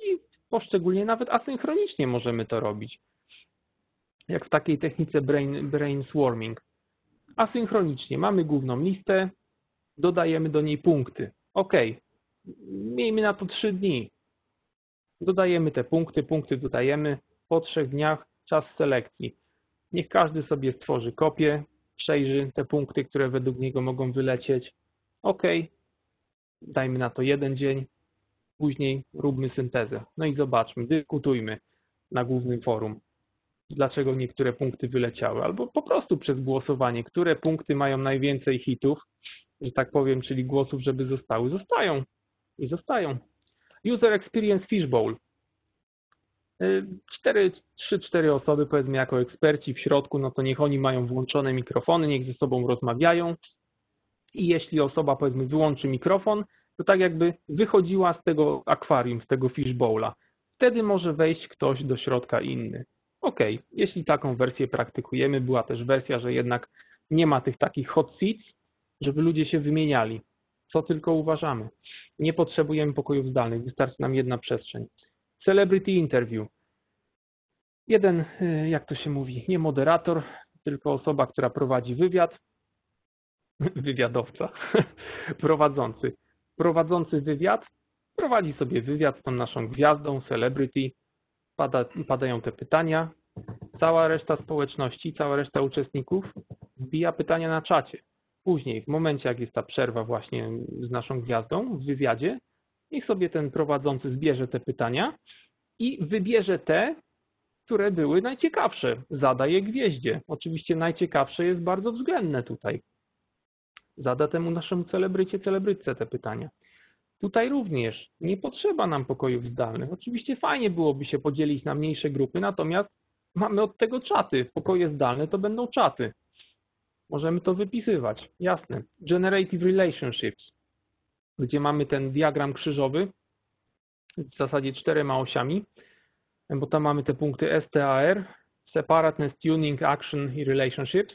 Speaker 1: i poszczególnie nawet asynchronicznie możemy to robić. Jak w takiej technice brain, brain swarming. Asynchronicznie mamy główną listę, dodajemy do niej punkty. OK, miejmy na to trzy dni. Dodajemy te punkty, punkty dodajemy. Po trzech dniach czas selekcji. Niech każdy sobie stworzy kopię, przejrzy te punkty, które według niego mogą wylecieć. OK, dajmy na to jeden dzień, później róbmy syntezę. No i zobaczmy, dyskutujmy na głównym forum, dlaczego niektóre punkty wyleciały, albo po prostu przez głosowanie, które punkty mają najwięcej hitów, że tak powiem, czyli głosów, żeby zostały, zostają i zostają. User Experience Fishbowl. 4, 3-4 osoby, powiedzmy, jako eksperci w środku, no to niech oni mają włączone mikrofony, niech ze sobą rozmawiają. I jeśli osoba, powiedzmy, wyłączy mikrofon, to tak jakby wychodziła z tego akwarium, z tego fishbowla. Wtedy może wejść ktoś do środka inny. Ok, jeśli taką wersję praktykujemy, była też wersja, że jednak nie ma tych takich hot seats, żeby ludzie się wymieniali. Co tylko uważamy. Nie potrzebujemy pokojów zdalnych, wystarczy nam jedna przestrzeń. Celebrity interview. Jeden, y, jak to się mówi, nie moderator, tylko osoba, która prowadzi wywiad, wywiadowca, prowadzący. Prowadzący wywiad prowadzi sobie wywiad z tą naszą gwiazdą, celebrity, pada, padają te pytania, cała reszta społeczności, cała reszta uczestników wbija pytania na czacie. Później, w momencie, jak jest ta przerwa właśnie z naszą gwiazdą w wywiadzie, niech sobie ten prowadzący zbierze te pytania i wybierze te, które były najciekawsze. Zadaje gwieździe. Oczywiście najciekawsze jest bardzo względne tutaj. Zada temu naszemu celebrycie, celebrytce te pytania. Tutaj również nie potrzeba nam pokojów zdalnych. Oczywiście fajnie byłoby się podzielić na mniejsze grupy, natomiast mamy od tego czaty. Pokoje zdalne to będą czaty. Możemy to wypisywać. Jasne. Generative Relationships, gdzie mamy ten diagram krzyżowy, w zasadzie czterema osiami, bo tam mamy te punkty STAR, Separateness, Tuning, Action i Relationships.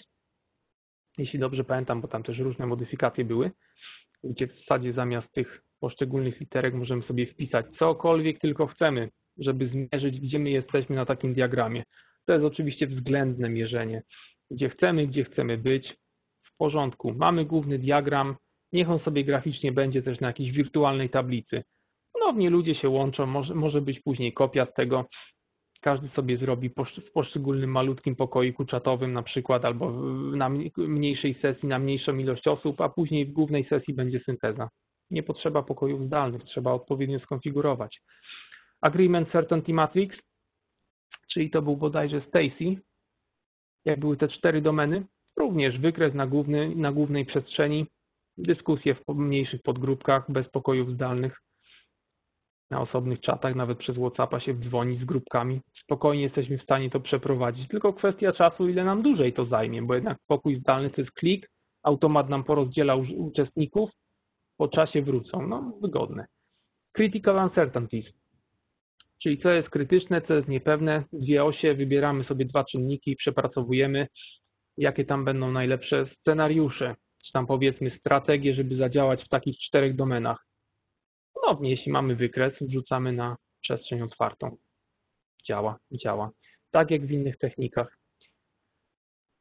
Speaker 1: Jeśli dobrze pamiętam, bo tam też różne modyfikacje były, gdzie w zasadzie zamiast tych poszczególnych literek możemy sobie wpisać cokolwiek tylko chcemy, żeby zmierzyć, gdzie my jesteśmy na takim diagramie. To jest oczywiście względne mierzenie. Gdzie chcemy, gdzie chcemy być, w porządku. Mamy główny diagram, niech on sobie graficznie będzie też na jakiejś wirtualnej tablicy. Ponownie ludzie się łączą, może, może być później kopia z tego. Każdy sobie zrobi w poszczególnym malutkim pokoiku czatowym na przykład, albo na mniejszej sesji na mniejszą ilość osób, a później w głównej sesji będzie synteza. Nie potrzeba pokojów zdalnych, trzeba odpowiednio skonfigurować. Agreement Certainty Matrix, czyli to był bodajże Stacy, jak były te cztery domeny, również wykres na, główny, na głównej przestrzeni, dyskusje w mniejszych podgrupkach bez pokojów zdalnych, na osobnych czatach, nawet przez WhatsAppa się dzwoni z grupkami. Spokojnie jesteśmy w stanie to przeprowadzić. Tylko kwestia czasu, ile nam dłużej to zajmie, bo jednak pokój zdalny to jest klik, automat nam porozdziela uczestników, po czasie wrócą. No, wygodne. Critical uncertainties, czyli co jest krytyczne, co jest niepewne. Dwie osie, wybieramy sobie dwa czynniki, przepracowujemy, jakie tam będą najlepsze scenariusze, czy tam powiedzmy strategie, żeby zadziałać w takich czterech domenach. Ponownie, jeśli mamy wykres, wrzucamy na przestrzeń otwartą. Działa, działa. Tak jak w innych technikach.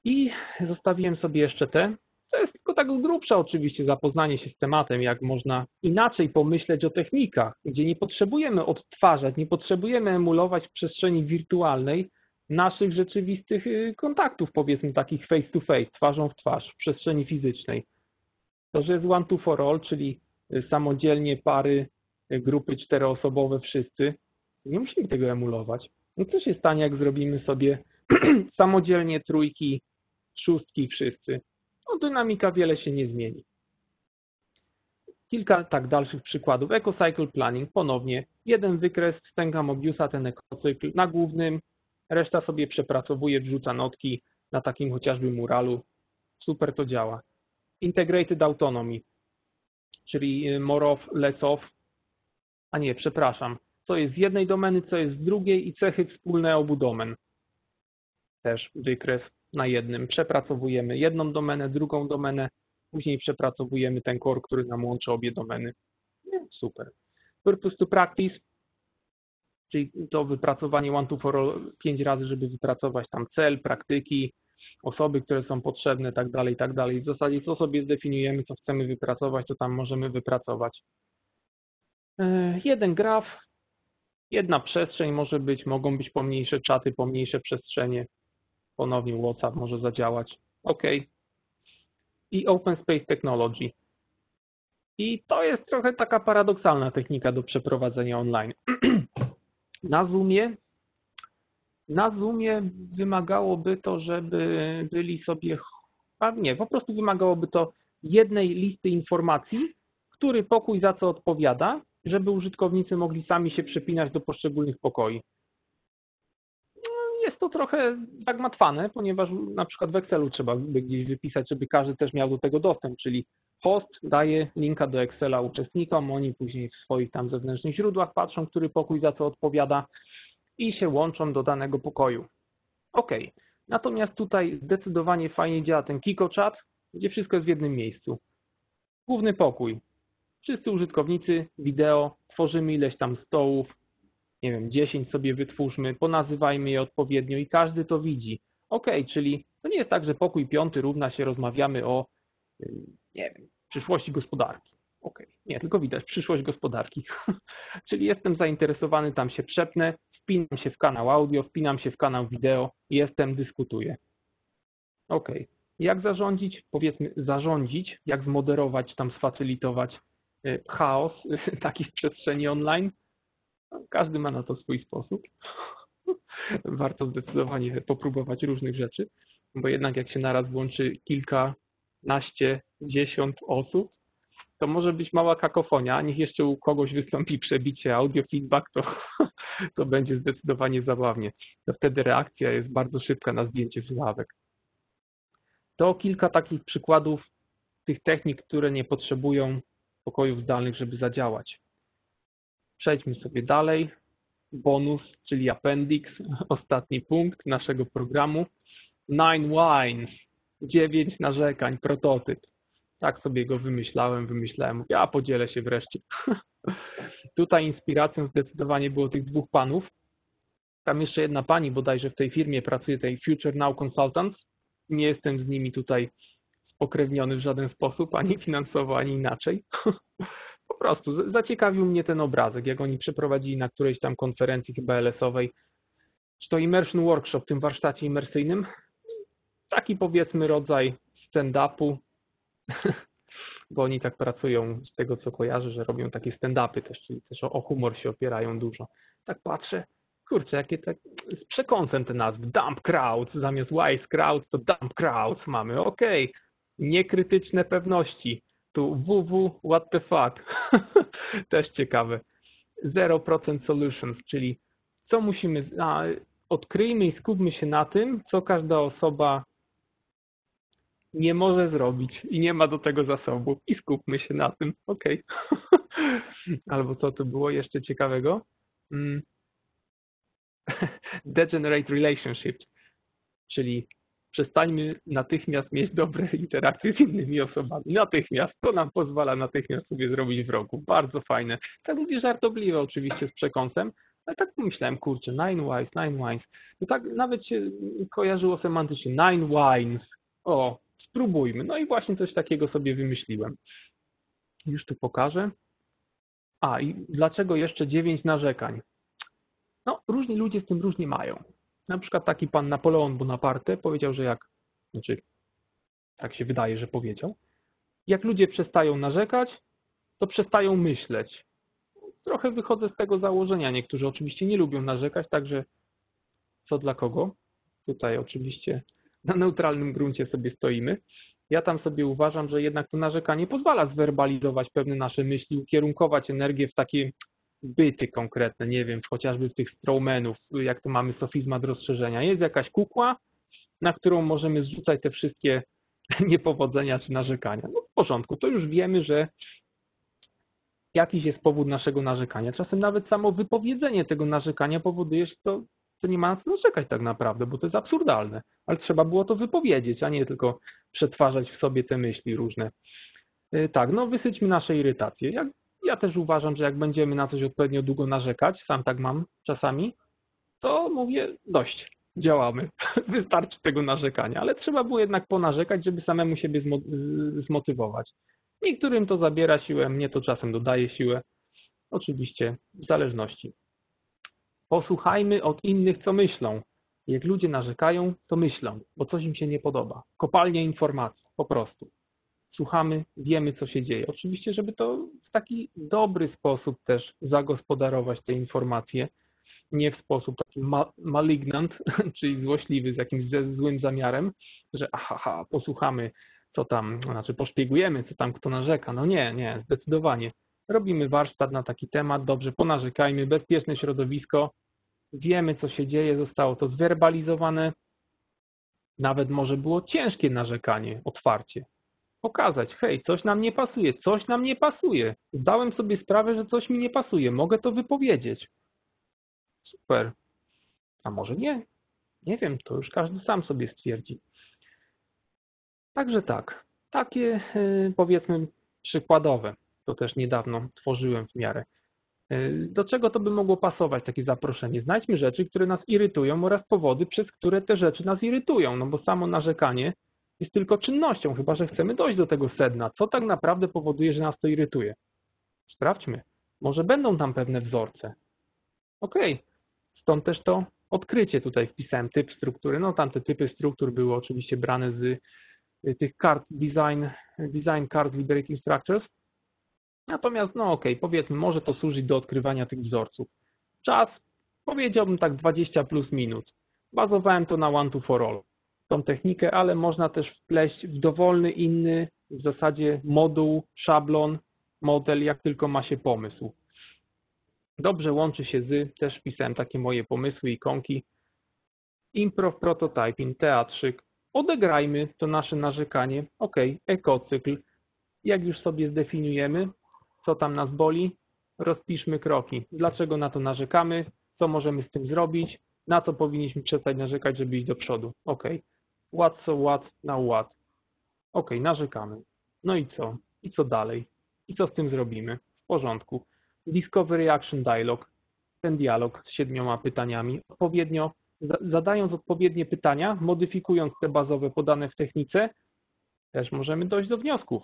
Speaker 1: I zostawiłem sobie jeszcze te, to jest tylko tak grubsza oczywiście zapoznanie się z tematem, jak można inaczej pomyśleć o technikach, gdzie nie potrzebujemy odtwarzać, nie potrzebujemy emulować w przestrzeni wirtualnej naszych rzeczywistych y, kontaktów, powiedzmy takich face to face, twarzą w twarz, w przestrzeni fizycznej. To, że jest one to for all, czyli y, samodzielnie pary, y, grupy czteroosobowe wszyscy, nie musimy tego emulować. No co się stanie, jak zrobimy sobie samodzielnie trójki, szóstki wszyscy? no dynamika wiele się nie zmieni. Kilka tak dalszych przykładów. EcoCycle Planning, ponownie jeden wykres stęga Mobiusa, ten ekocykl na głównym, reszta sobie przepracowuje, wrzuca notki na takim chociażby muralu. Super to działa. Integrated Autonomy, czyli y, more of, less of, a nie, przepraszam, co jest z jednej domeny, co jest z drugiej i cechy wspólne obu domen. Też wykres na jednym. Przepracowujemy jedną domenę, drugą domenę, później przepracowujemy ten core, który nam łączy obie domeny. Super. Purpose to practice, czyli to wypracowanie one to for all pięć razy, żeby wypracować tam cel, praktyki, osoby, które są potrzebne, tak dalej, tak dalej. W zasadzie co sobie zdefiniujemy, co chcemy wypracować, to tam możemy wypracować. E, jeden graf, jedna przestrzeń może być, mogą być pomniejsze czaty, pomniejsze przestrzenie. Ponownie WhatsApp może zadziałać. OK. I Open Space Technology. I to jest trochę taka paradoksalna technika do przeprowadzenia online. Na Zoomie, na Zoomie wymagałoby to, żeby byli sobie, a nie, po prostu wymagałoby to jednej listy informacji, który pokój za co odpowiada, żeby użytkownicy mogli sami się przepinać do poszczególnych pokoi. Jest to trochę zagmatwane, ponieważ na przykład w Excelu trzeba by gdzieś wypisać, żeby każdy też miał do tego dostęp, czyli host daje linka do Excela uczestnikom, oni później w swoich tam zewnętrznych źródłach patrzą, który pokój za co odpowiada i się łączą do danego pokoju. OK. Natomiast tutaj zdecydowanie fajnie działa ten Kiko Chat, gdzie wszystko jest w jednym miejscu. Główny pokój. Wszyscy użytkownicy, wideo, tworzymy ileś tam stołów, nie wiem, 10 sobie wytwórzmy, ponazywajmy je odpowiednio i każdy to widzi. OK, czyli to nie jest tak, że pokój piąty równa się rozmawiamy o nie wiem, przyszłości gospodarki. Ok, nie, tylko widać przyszłość gospodarki. Czyli jestem zainteresowany, tam się przepnę, wpinam się w kanał audio, wpinam się w kanał wideo, jestem, dyskutuję. Ok, jak zarządzić? Powiedzmy, zarządzić, jak zmoderować, tam sfacylitować y, chaos taki w przestrzeni online. Każdy ma na to swój sposób. Warto zdecydowanie popróbować różnych rzeczy, bo jednak jak się naraz włączy kilka naście, dziesiąt osób, to może być mała kakofonia, niech jeszcze u kogoś wystąpi przebicie audio feedback, to, to będzie zdecydowanie zabawnie. To wtedy reakcja jest bardzo szybka na zdjęcie słuchawek. To kilka takich przykładów tych technik, które nie potrzebują pokojów zdalnych, żeby zadziałać. Przejdźmy sobie dalej. Bonus, czyli appendix, ostatni punkt naszego programu. Nine Wines dziewięć narzekań, prototyp. Tak sobie go wymyślałem, wymyślałem, ja podzielę się wreszcie. Tutaj inspiracją zdecydowanie było tych dwóch panów. Tam jeszcze jedna pani bodajże w tej firmie pracuje, tej Future Now Consultants. Nie jestem z nimi tutaj spokrewniony w żaden sposób, ani finansowo, ani inaczej. Po prostu. Zaciekawił mnie ten obrazek, jak oni przeprowadzili na którejś tam konferencji chyba LS-owej, czy to Immersion Workshop, w tym warsztacie imersyjnym, taki powiedzmy rodzaj stand-upu, bo oni tak pracują z tego, co kojarzę, że robią takie stand-upy też, czyli też o, humor się opierają dużo. Tak patrzę, kurczę, jakie tak, z przekąsem te nazwy, dump crowds, zamiast wise crowds to dump crowds mamy, okej, okay. niekrytyczne pewności, tu www, what the fuck, też ciekawe. 0% solutions, czyli co musimy, a, odkryjmy i skupmy się na tym, co każda osoba nie może zrobić i nie ma do tego zasobu i skupmy się na tym. Ok. Albo co tu było jeszcze ciekawego? Mm. Degenerate relationship, czyli przestańmy natychmiast mieć dobre interakcje z innymi osobami. Natychmiast. To nam pozwala natychmiast sobie zrobić wrogów. Bardzo fajne. Tak mówię żartobliwe oczywiście z przekąsem, ale tak pomyślałem, kurczę, nine wines, nine wines. To tak nawet się kojarzyło semantycznie. Nine wines. O, spróbujmy. No i właśnie coś takiego sobie wymyśliłem. Już tu pokażę. A i dlaczego jeszcze dziewięć narzekań? No, różni ludzie z tym różnie mają. Na przykład taki pan Napoleon Bonaparte powiedział, że jak, znaczy, tak się wydaje, że powiedział, jak ludzie przestają narzekać, to przestają myśleć. Trochę wychodzę z tego założenia. Niektórzy oczywiście nie lubią narzekać, także co dla kogo? Tutaj oczywiście na neutralnym gruncie sobie stoimy. Ja tam sobie uważam, że jednak to narzekanie pozwala zwerbalizować pewne nasze myśli, ukierunkować energię w takie byty konkretne, nie wiem, chociażby w tych strawmenów, jak to mamy sofizmat rozszerzenia. Jest jakaś kukła, na którą możemy zrzucać te wszystkie niepowodzenia czy narzekania. No w porządku, to już wiemy, że jakiś jest powód naszego narzekania. Czasem nawet samo wypowiedzenie tego narzekania powoduje, że to to nie ma na co narzekać tak naprawdę, bo to jest absurdalne. Ale trzeba było to wypowiedzieć, a nie tylko przetwarzać w sobie te myśli różne. Y, tak, no wysyćmy nasze irytacje. Ja, ja też uważam, że jak będziemy na coś odpowiednio długo narzekać, sam tak mam czasami, to mówię dość. działamy. Wystarczy tego narzekania, ale trzeba było jednak ponarzekać, żeby samemu siebie zmo zmotywować. Niektórym to zabiera siłę, mnie to czasem dodaje siłę. Oczywiście w zależności. Posłuchajmy od innych, co myślą. Jak ludzie narzekają, to myślą, bo coś im się nie podoba. Kopalnie informacji, po prostu. Słuchamy, wiemy, co się dzieje. Oczywiście, żeby to w taki dobry sposób też zagospodarować te informacje, nie w sposób taki ma malignant, czyli złośliwy, z jakimś złym zamiarem, że aha, posłuchamy, co tam, znaczy poszpiegujemy, co tam kto narzeka. No nie, nie, zdecydowanie. Robimy warsztat na taki temat, dobrze, ponarzekajmy, bezpieczne środowisko, wiemy, co się dzieje, zostało to zwerbalizowane. Nawet może było ciężkie narzekanie, otwarcie. Pokazać, hej, coś nam nie pasuje, coś nam nie pasuje. Zdałem sobie sprawę, że coś mi nie pasuje, mogę to wypowiedzieć. Super. A może nie? Nie wiem, to już każdy sam sobie stwierdzi. Także tak, takie y, powiedzmy przykładowe, to też niedawno tworzyłem w miarę. Y, do czego to by mogło pasować, takie zaproszenie? Znajdźmy rzeczy, które nas irytują oraz powody, przez które te rzeczy nas irytują, no bo samo narzekanie jest tylko czynnością, chyba że chcemy dojść do tego sedna. Co tak naprawdę powoduje, że nas to irytuje? Sprawdźmy. Może będą tam pewne wzorce. Okay. stąd też to odkrycie tutaj wpisałem typ struktury. No tamte typy struktur były oczywiście brane z y, tych kart design, design card liberating structures. Natomiast, no okay, powiedzmy, może to służyć do odkrywania tych wzorców. Czas, powiedziałbym tak 20 plus minut. Bazowałem to na one to for all, tą technikę, ale można też wpleść w dowolny inny, w zasadzie moduł, szablon, model, jak tylko ma się pomysł. Dobrze łączy się z, też wpisałem takie moje pomysły, ikonki. Improv prototyping, teatrzyk. Odegrajmy to nasze narzekanie. OK, ekocykl. Jak już sobie zdefiniujemy, co tam nas boli, rozpiszmy kroki. Dlaczego na to narzekamy, co możemy z tym zrobić, na co powinniśmy przestać narzekać, żeby iść do przodu. OK. What so what, now what. OK, narzekamy. No i co? I co dalej? I co z tym zrobimy? W porządku. Discovery Action Dialog. Ten dialog z siedmioma pytaniami. Odpowiednio, zadając odpowiednie pytania, modyfikując te bazowe podane w technice, też możemy dojść do wniosków.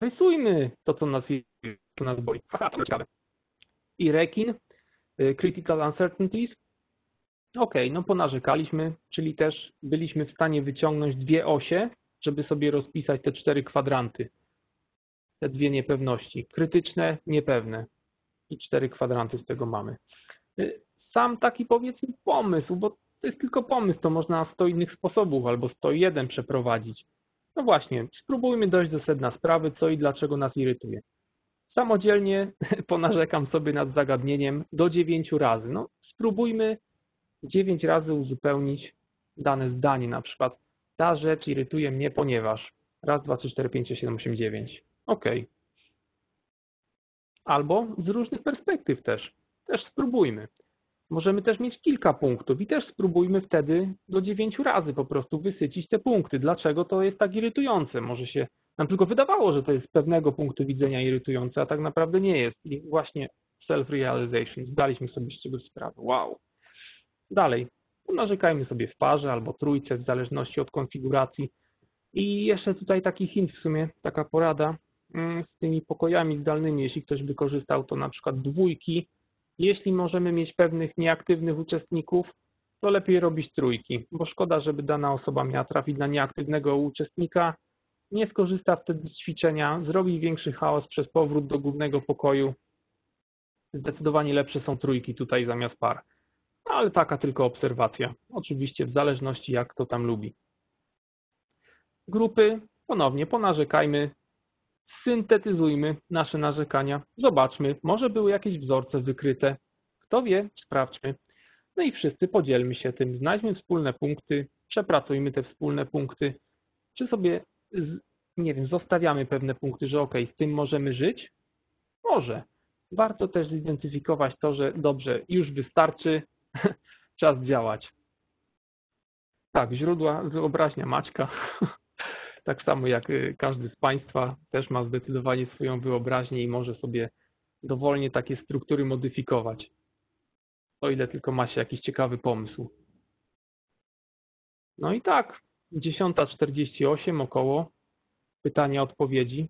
Speaker 1: Rysujmy to, co nas, co nas boli. I rekin, y, critical uncertainties. Ok, no ponarzekaliśmy, czyli też byliśmy w stanie wyciągnąć dwie osie, żeby sobie rozpisać te cztery kwadranty. Te dwie niepewności. Krytyczne, niepewne. I cztery kwadranty z tego mamy. Y, sam taki powiedzmy pomysł, bo to jest tylko pomysł, to można 100 innych sposobów albo 101 przeprowadzić. No właśnie, spróbujmy dojść do sedna sprawy, co i dlaczego nas irytuje. Samodzielnie ponarzekam sobie nad zagadnieniem do dziewięciu razy. No, spróbujmy dziewięć razy uzupełnić dane zdanie, na przykład ta rzecz irytuje mnie, ponieważ raz, dwa, trzy, cztery, pięć, sześć, siedem, osiem, dziewięć. Ok. Albo z różnych perspektyw też. Też spróbujmy. Możemy też mieć kilka punktów i też spróbujmy wtedy do dziewięciu razy po prostu wysycić te punkty. Dlaczego to jest tak irytujące? Może się nam tylko wydawało, że to jest z pewnego punktu widzenia irytujące, a tak naprawdę nie jest. I właśnie self-realization, zdaliśmy sobie z czegoś sprawę. Wow. Dalej, narzekajmy sobie w parze albo trójce, w zależności od konfiguracji. I jeszcze tutaj taki hint w sumie, taka porada mm, z tymi pokojami zdalnymi. Jeśli ktoś wykorzystał to na przykład dwójki, jeśli możemy mieć pewnych nieaktywnych uczestników, to lepiej robić trójki, bo szkoda, żeby dana osoba miała trafić na nieaktywnego uczestnika, nie skorzysta wtedy z ćwiczenia, zrobi większy chaos przez powrót do głównego pokoju. Zdecydowanie lepsze są trójki tutaj zamiast par. Ale taka tylko obserwacja. Oczywiście w zależności jak kto tam lubi. Grupy, ponownie ponarzekajmy, syntetyzujmy nasze narzekania, zobaczmy, może były jakieś wzorce wykryte. Kto wie, sprawdźmy. No i wszyscy podzielmy się tym, znajdźmy wspólne punkty, przepracujmy te wspólne punkty, czy sobie, nie wiem, zostawiamy pewne punkty, że ok, z tym możemy żyć? Może. Warto też zidentyfikować to, że dobrze, już wystarczy, czas działać. Tak, źródła, wyobraźnia Maćka. Tak samo jak y, każdy z Państwa też ma zdecydowanie swoją wyobraźnię i może sobie dowolnie takie struktury modyfikować. O ile tylko ma się jakiś ciekawy pomysł. No i tak, 10.48 około, pytania, odpowiedzi.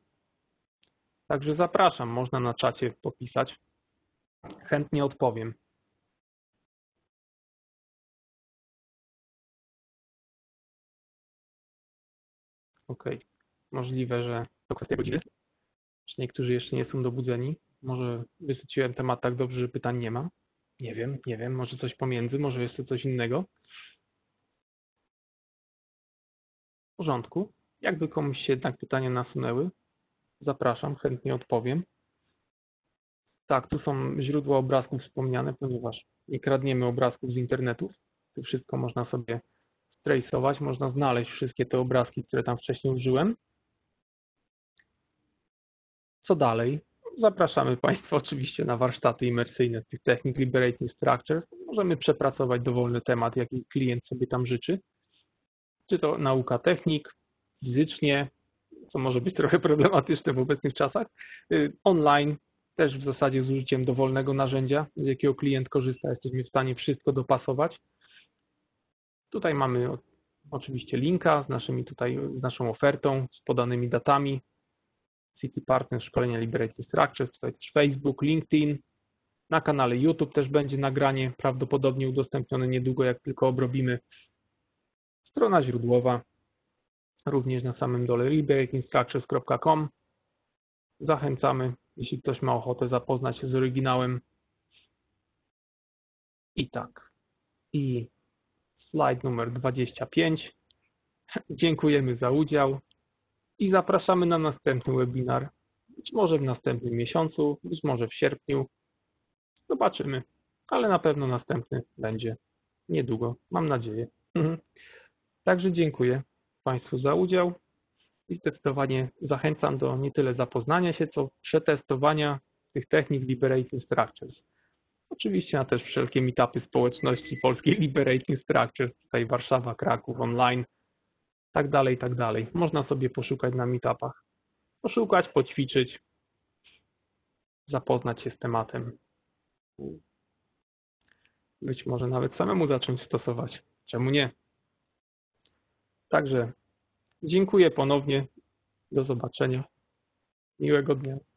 Speaker 1: Także zapraszam, można na czacie popisać. Chętnie odpowiem. Ok, możliwe, że to kwestia godziny. Czy niektórzy jeszcze nie są dobudzeni? Może wysyciłem temat tak dobrze, że pytań nie ma? Nie wiem, nie wiem, może coś pomiędzy, może jeszcze coś innego. W porządku. Jakby komuś się jednak pytania nasunęły, zapraszam, chętnie odpowiem. Tak, tu są źródła obrazków wspomniane, ponieważ nie kradniemy obrazków z internetów. Tu wszystko można sobie traceować, można znaleźć wszystkie te obrazki, które tam wcześniej użyłem. Co dalej? Zapraszamy Państwa oczywiście na warsztaty imersyjne tych technik Liberating Structures. Możemy przepracować dowolny temat, jaki klient sobie tam życzy. Czy to nauka technik, fizycznie, co może być trochę problematyczne w obecnych czasach, y, online, też w zasadzie z użyciem dowolnego narzędzia, z jakiego klient korzysta, jesteśmy w stanie wszystko dopasować. Tutaj mamy oczywiście linka z, naszymi tutaj, z naszą ofertą, z podanymi datami. City Partners, szkolenia Liberating Structures, tutaj też Facebook, LinkedIn. Na kanale YouTube też będzie nagranie, prawdopodobnie udostępnione niedługo, jak tylko obrobimy. Strona źródłowa, również na samym dole liberatingstructures.com. Zachęcamy, jeśli ktoś ma ochotę zapoznać się z oryginałem. I tak. I slajd numer 25. Dziękujemy za udział i zapraszamy na następny webinar. Być może w następnym miesiącu, być może w sierpniu. Zobaczymy, ale na pewno następny będzie niedługo, mam nadzieję. Mhm. Także dziękuję Państwu za udział i zdecydowanie zachęcam do nie tyle zapoznania się, co przetestowania tych technik Liberating Structures. Oczywiście na też wszelkie meetupy społeczności polskiej Liberating Structures, tutaj Warszawa, Kraków, online, tak dalej, tak dalej. Można sobie poszukać na meetupach. Poszukać, poćwiczyć, zapoznać się z tematem. Być może nawet samemu zacząć stosować. Czemu nie? Także dziękuję ponownie. Do zobaczenia. Miłego dnia.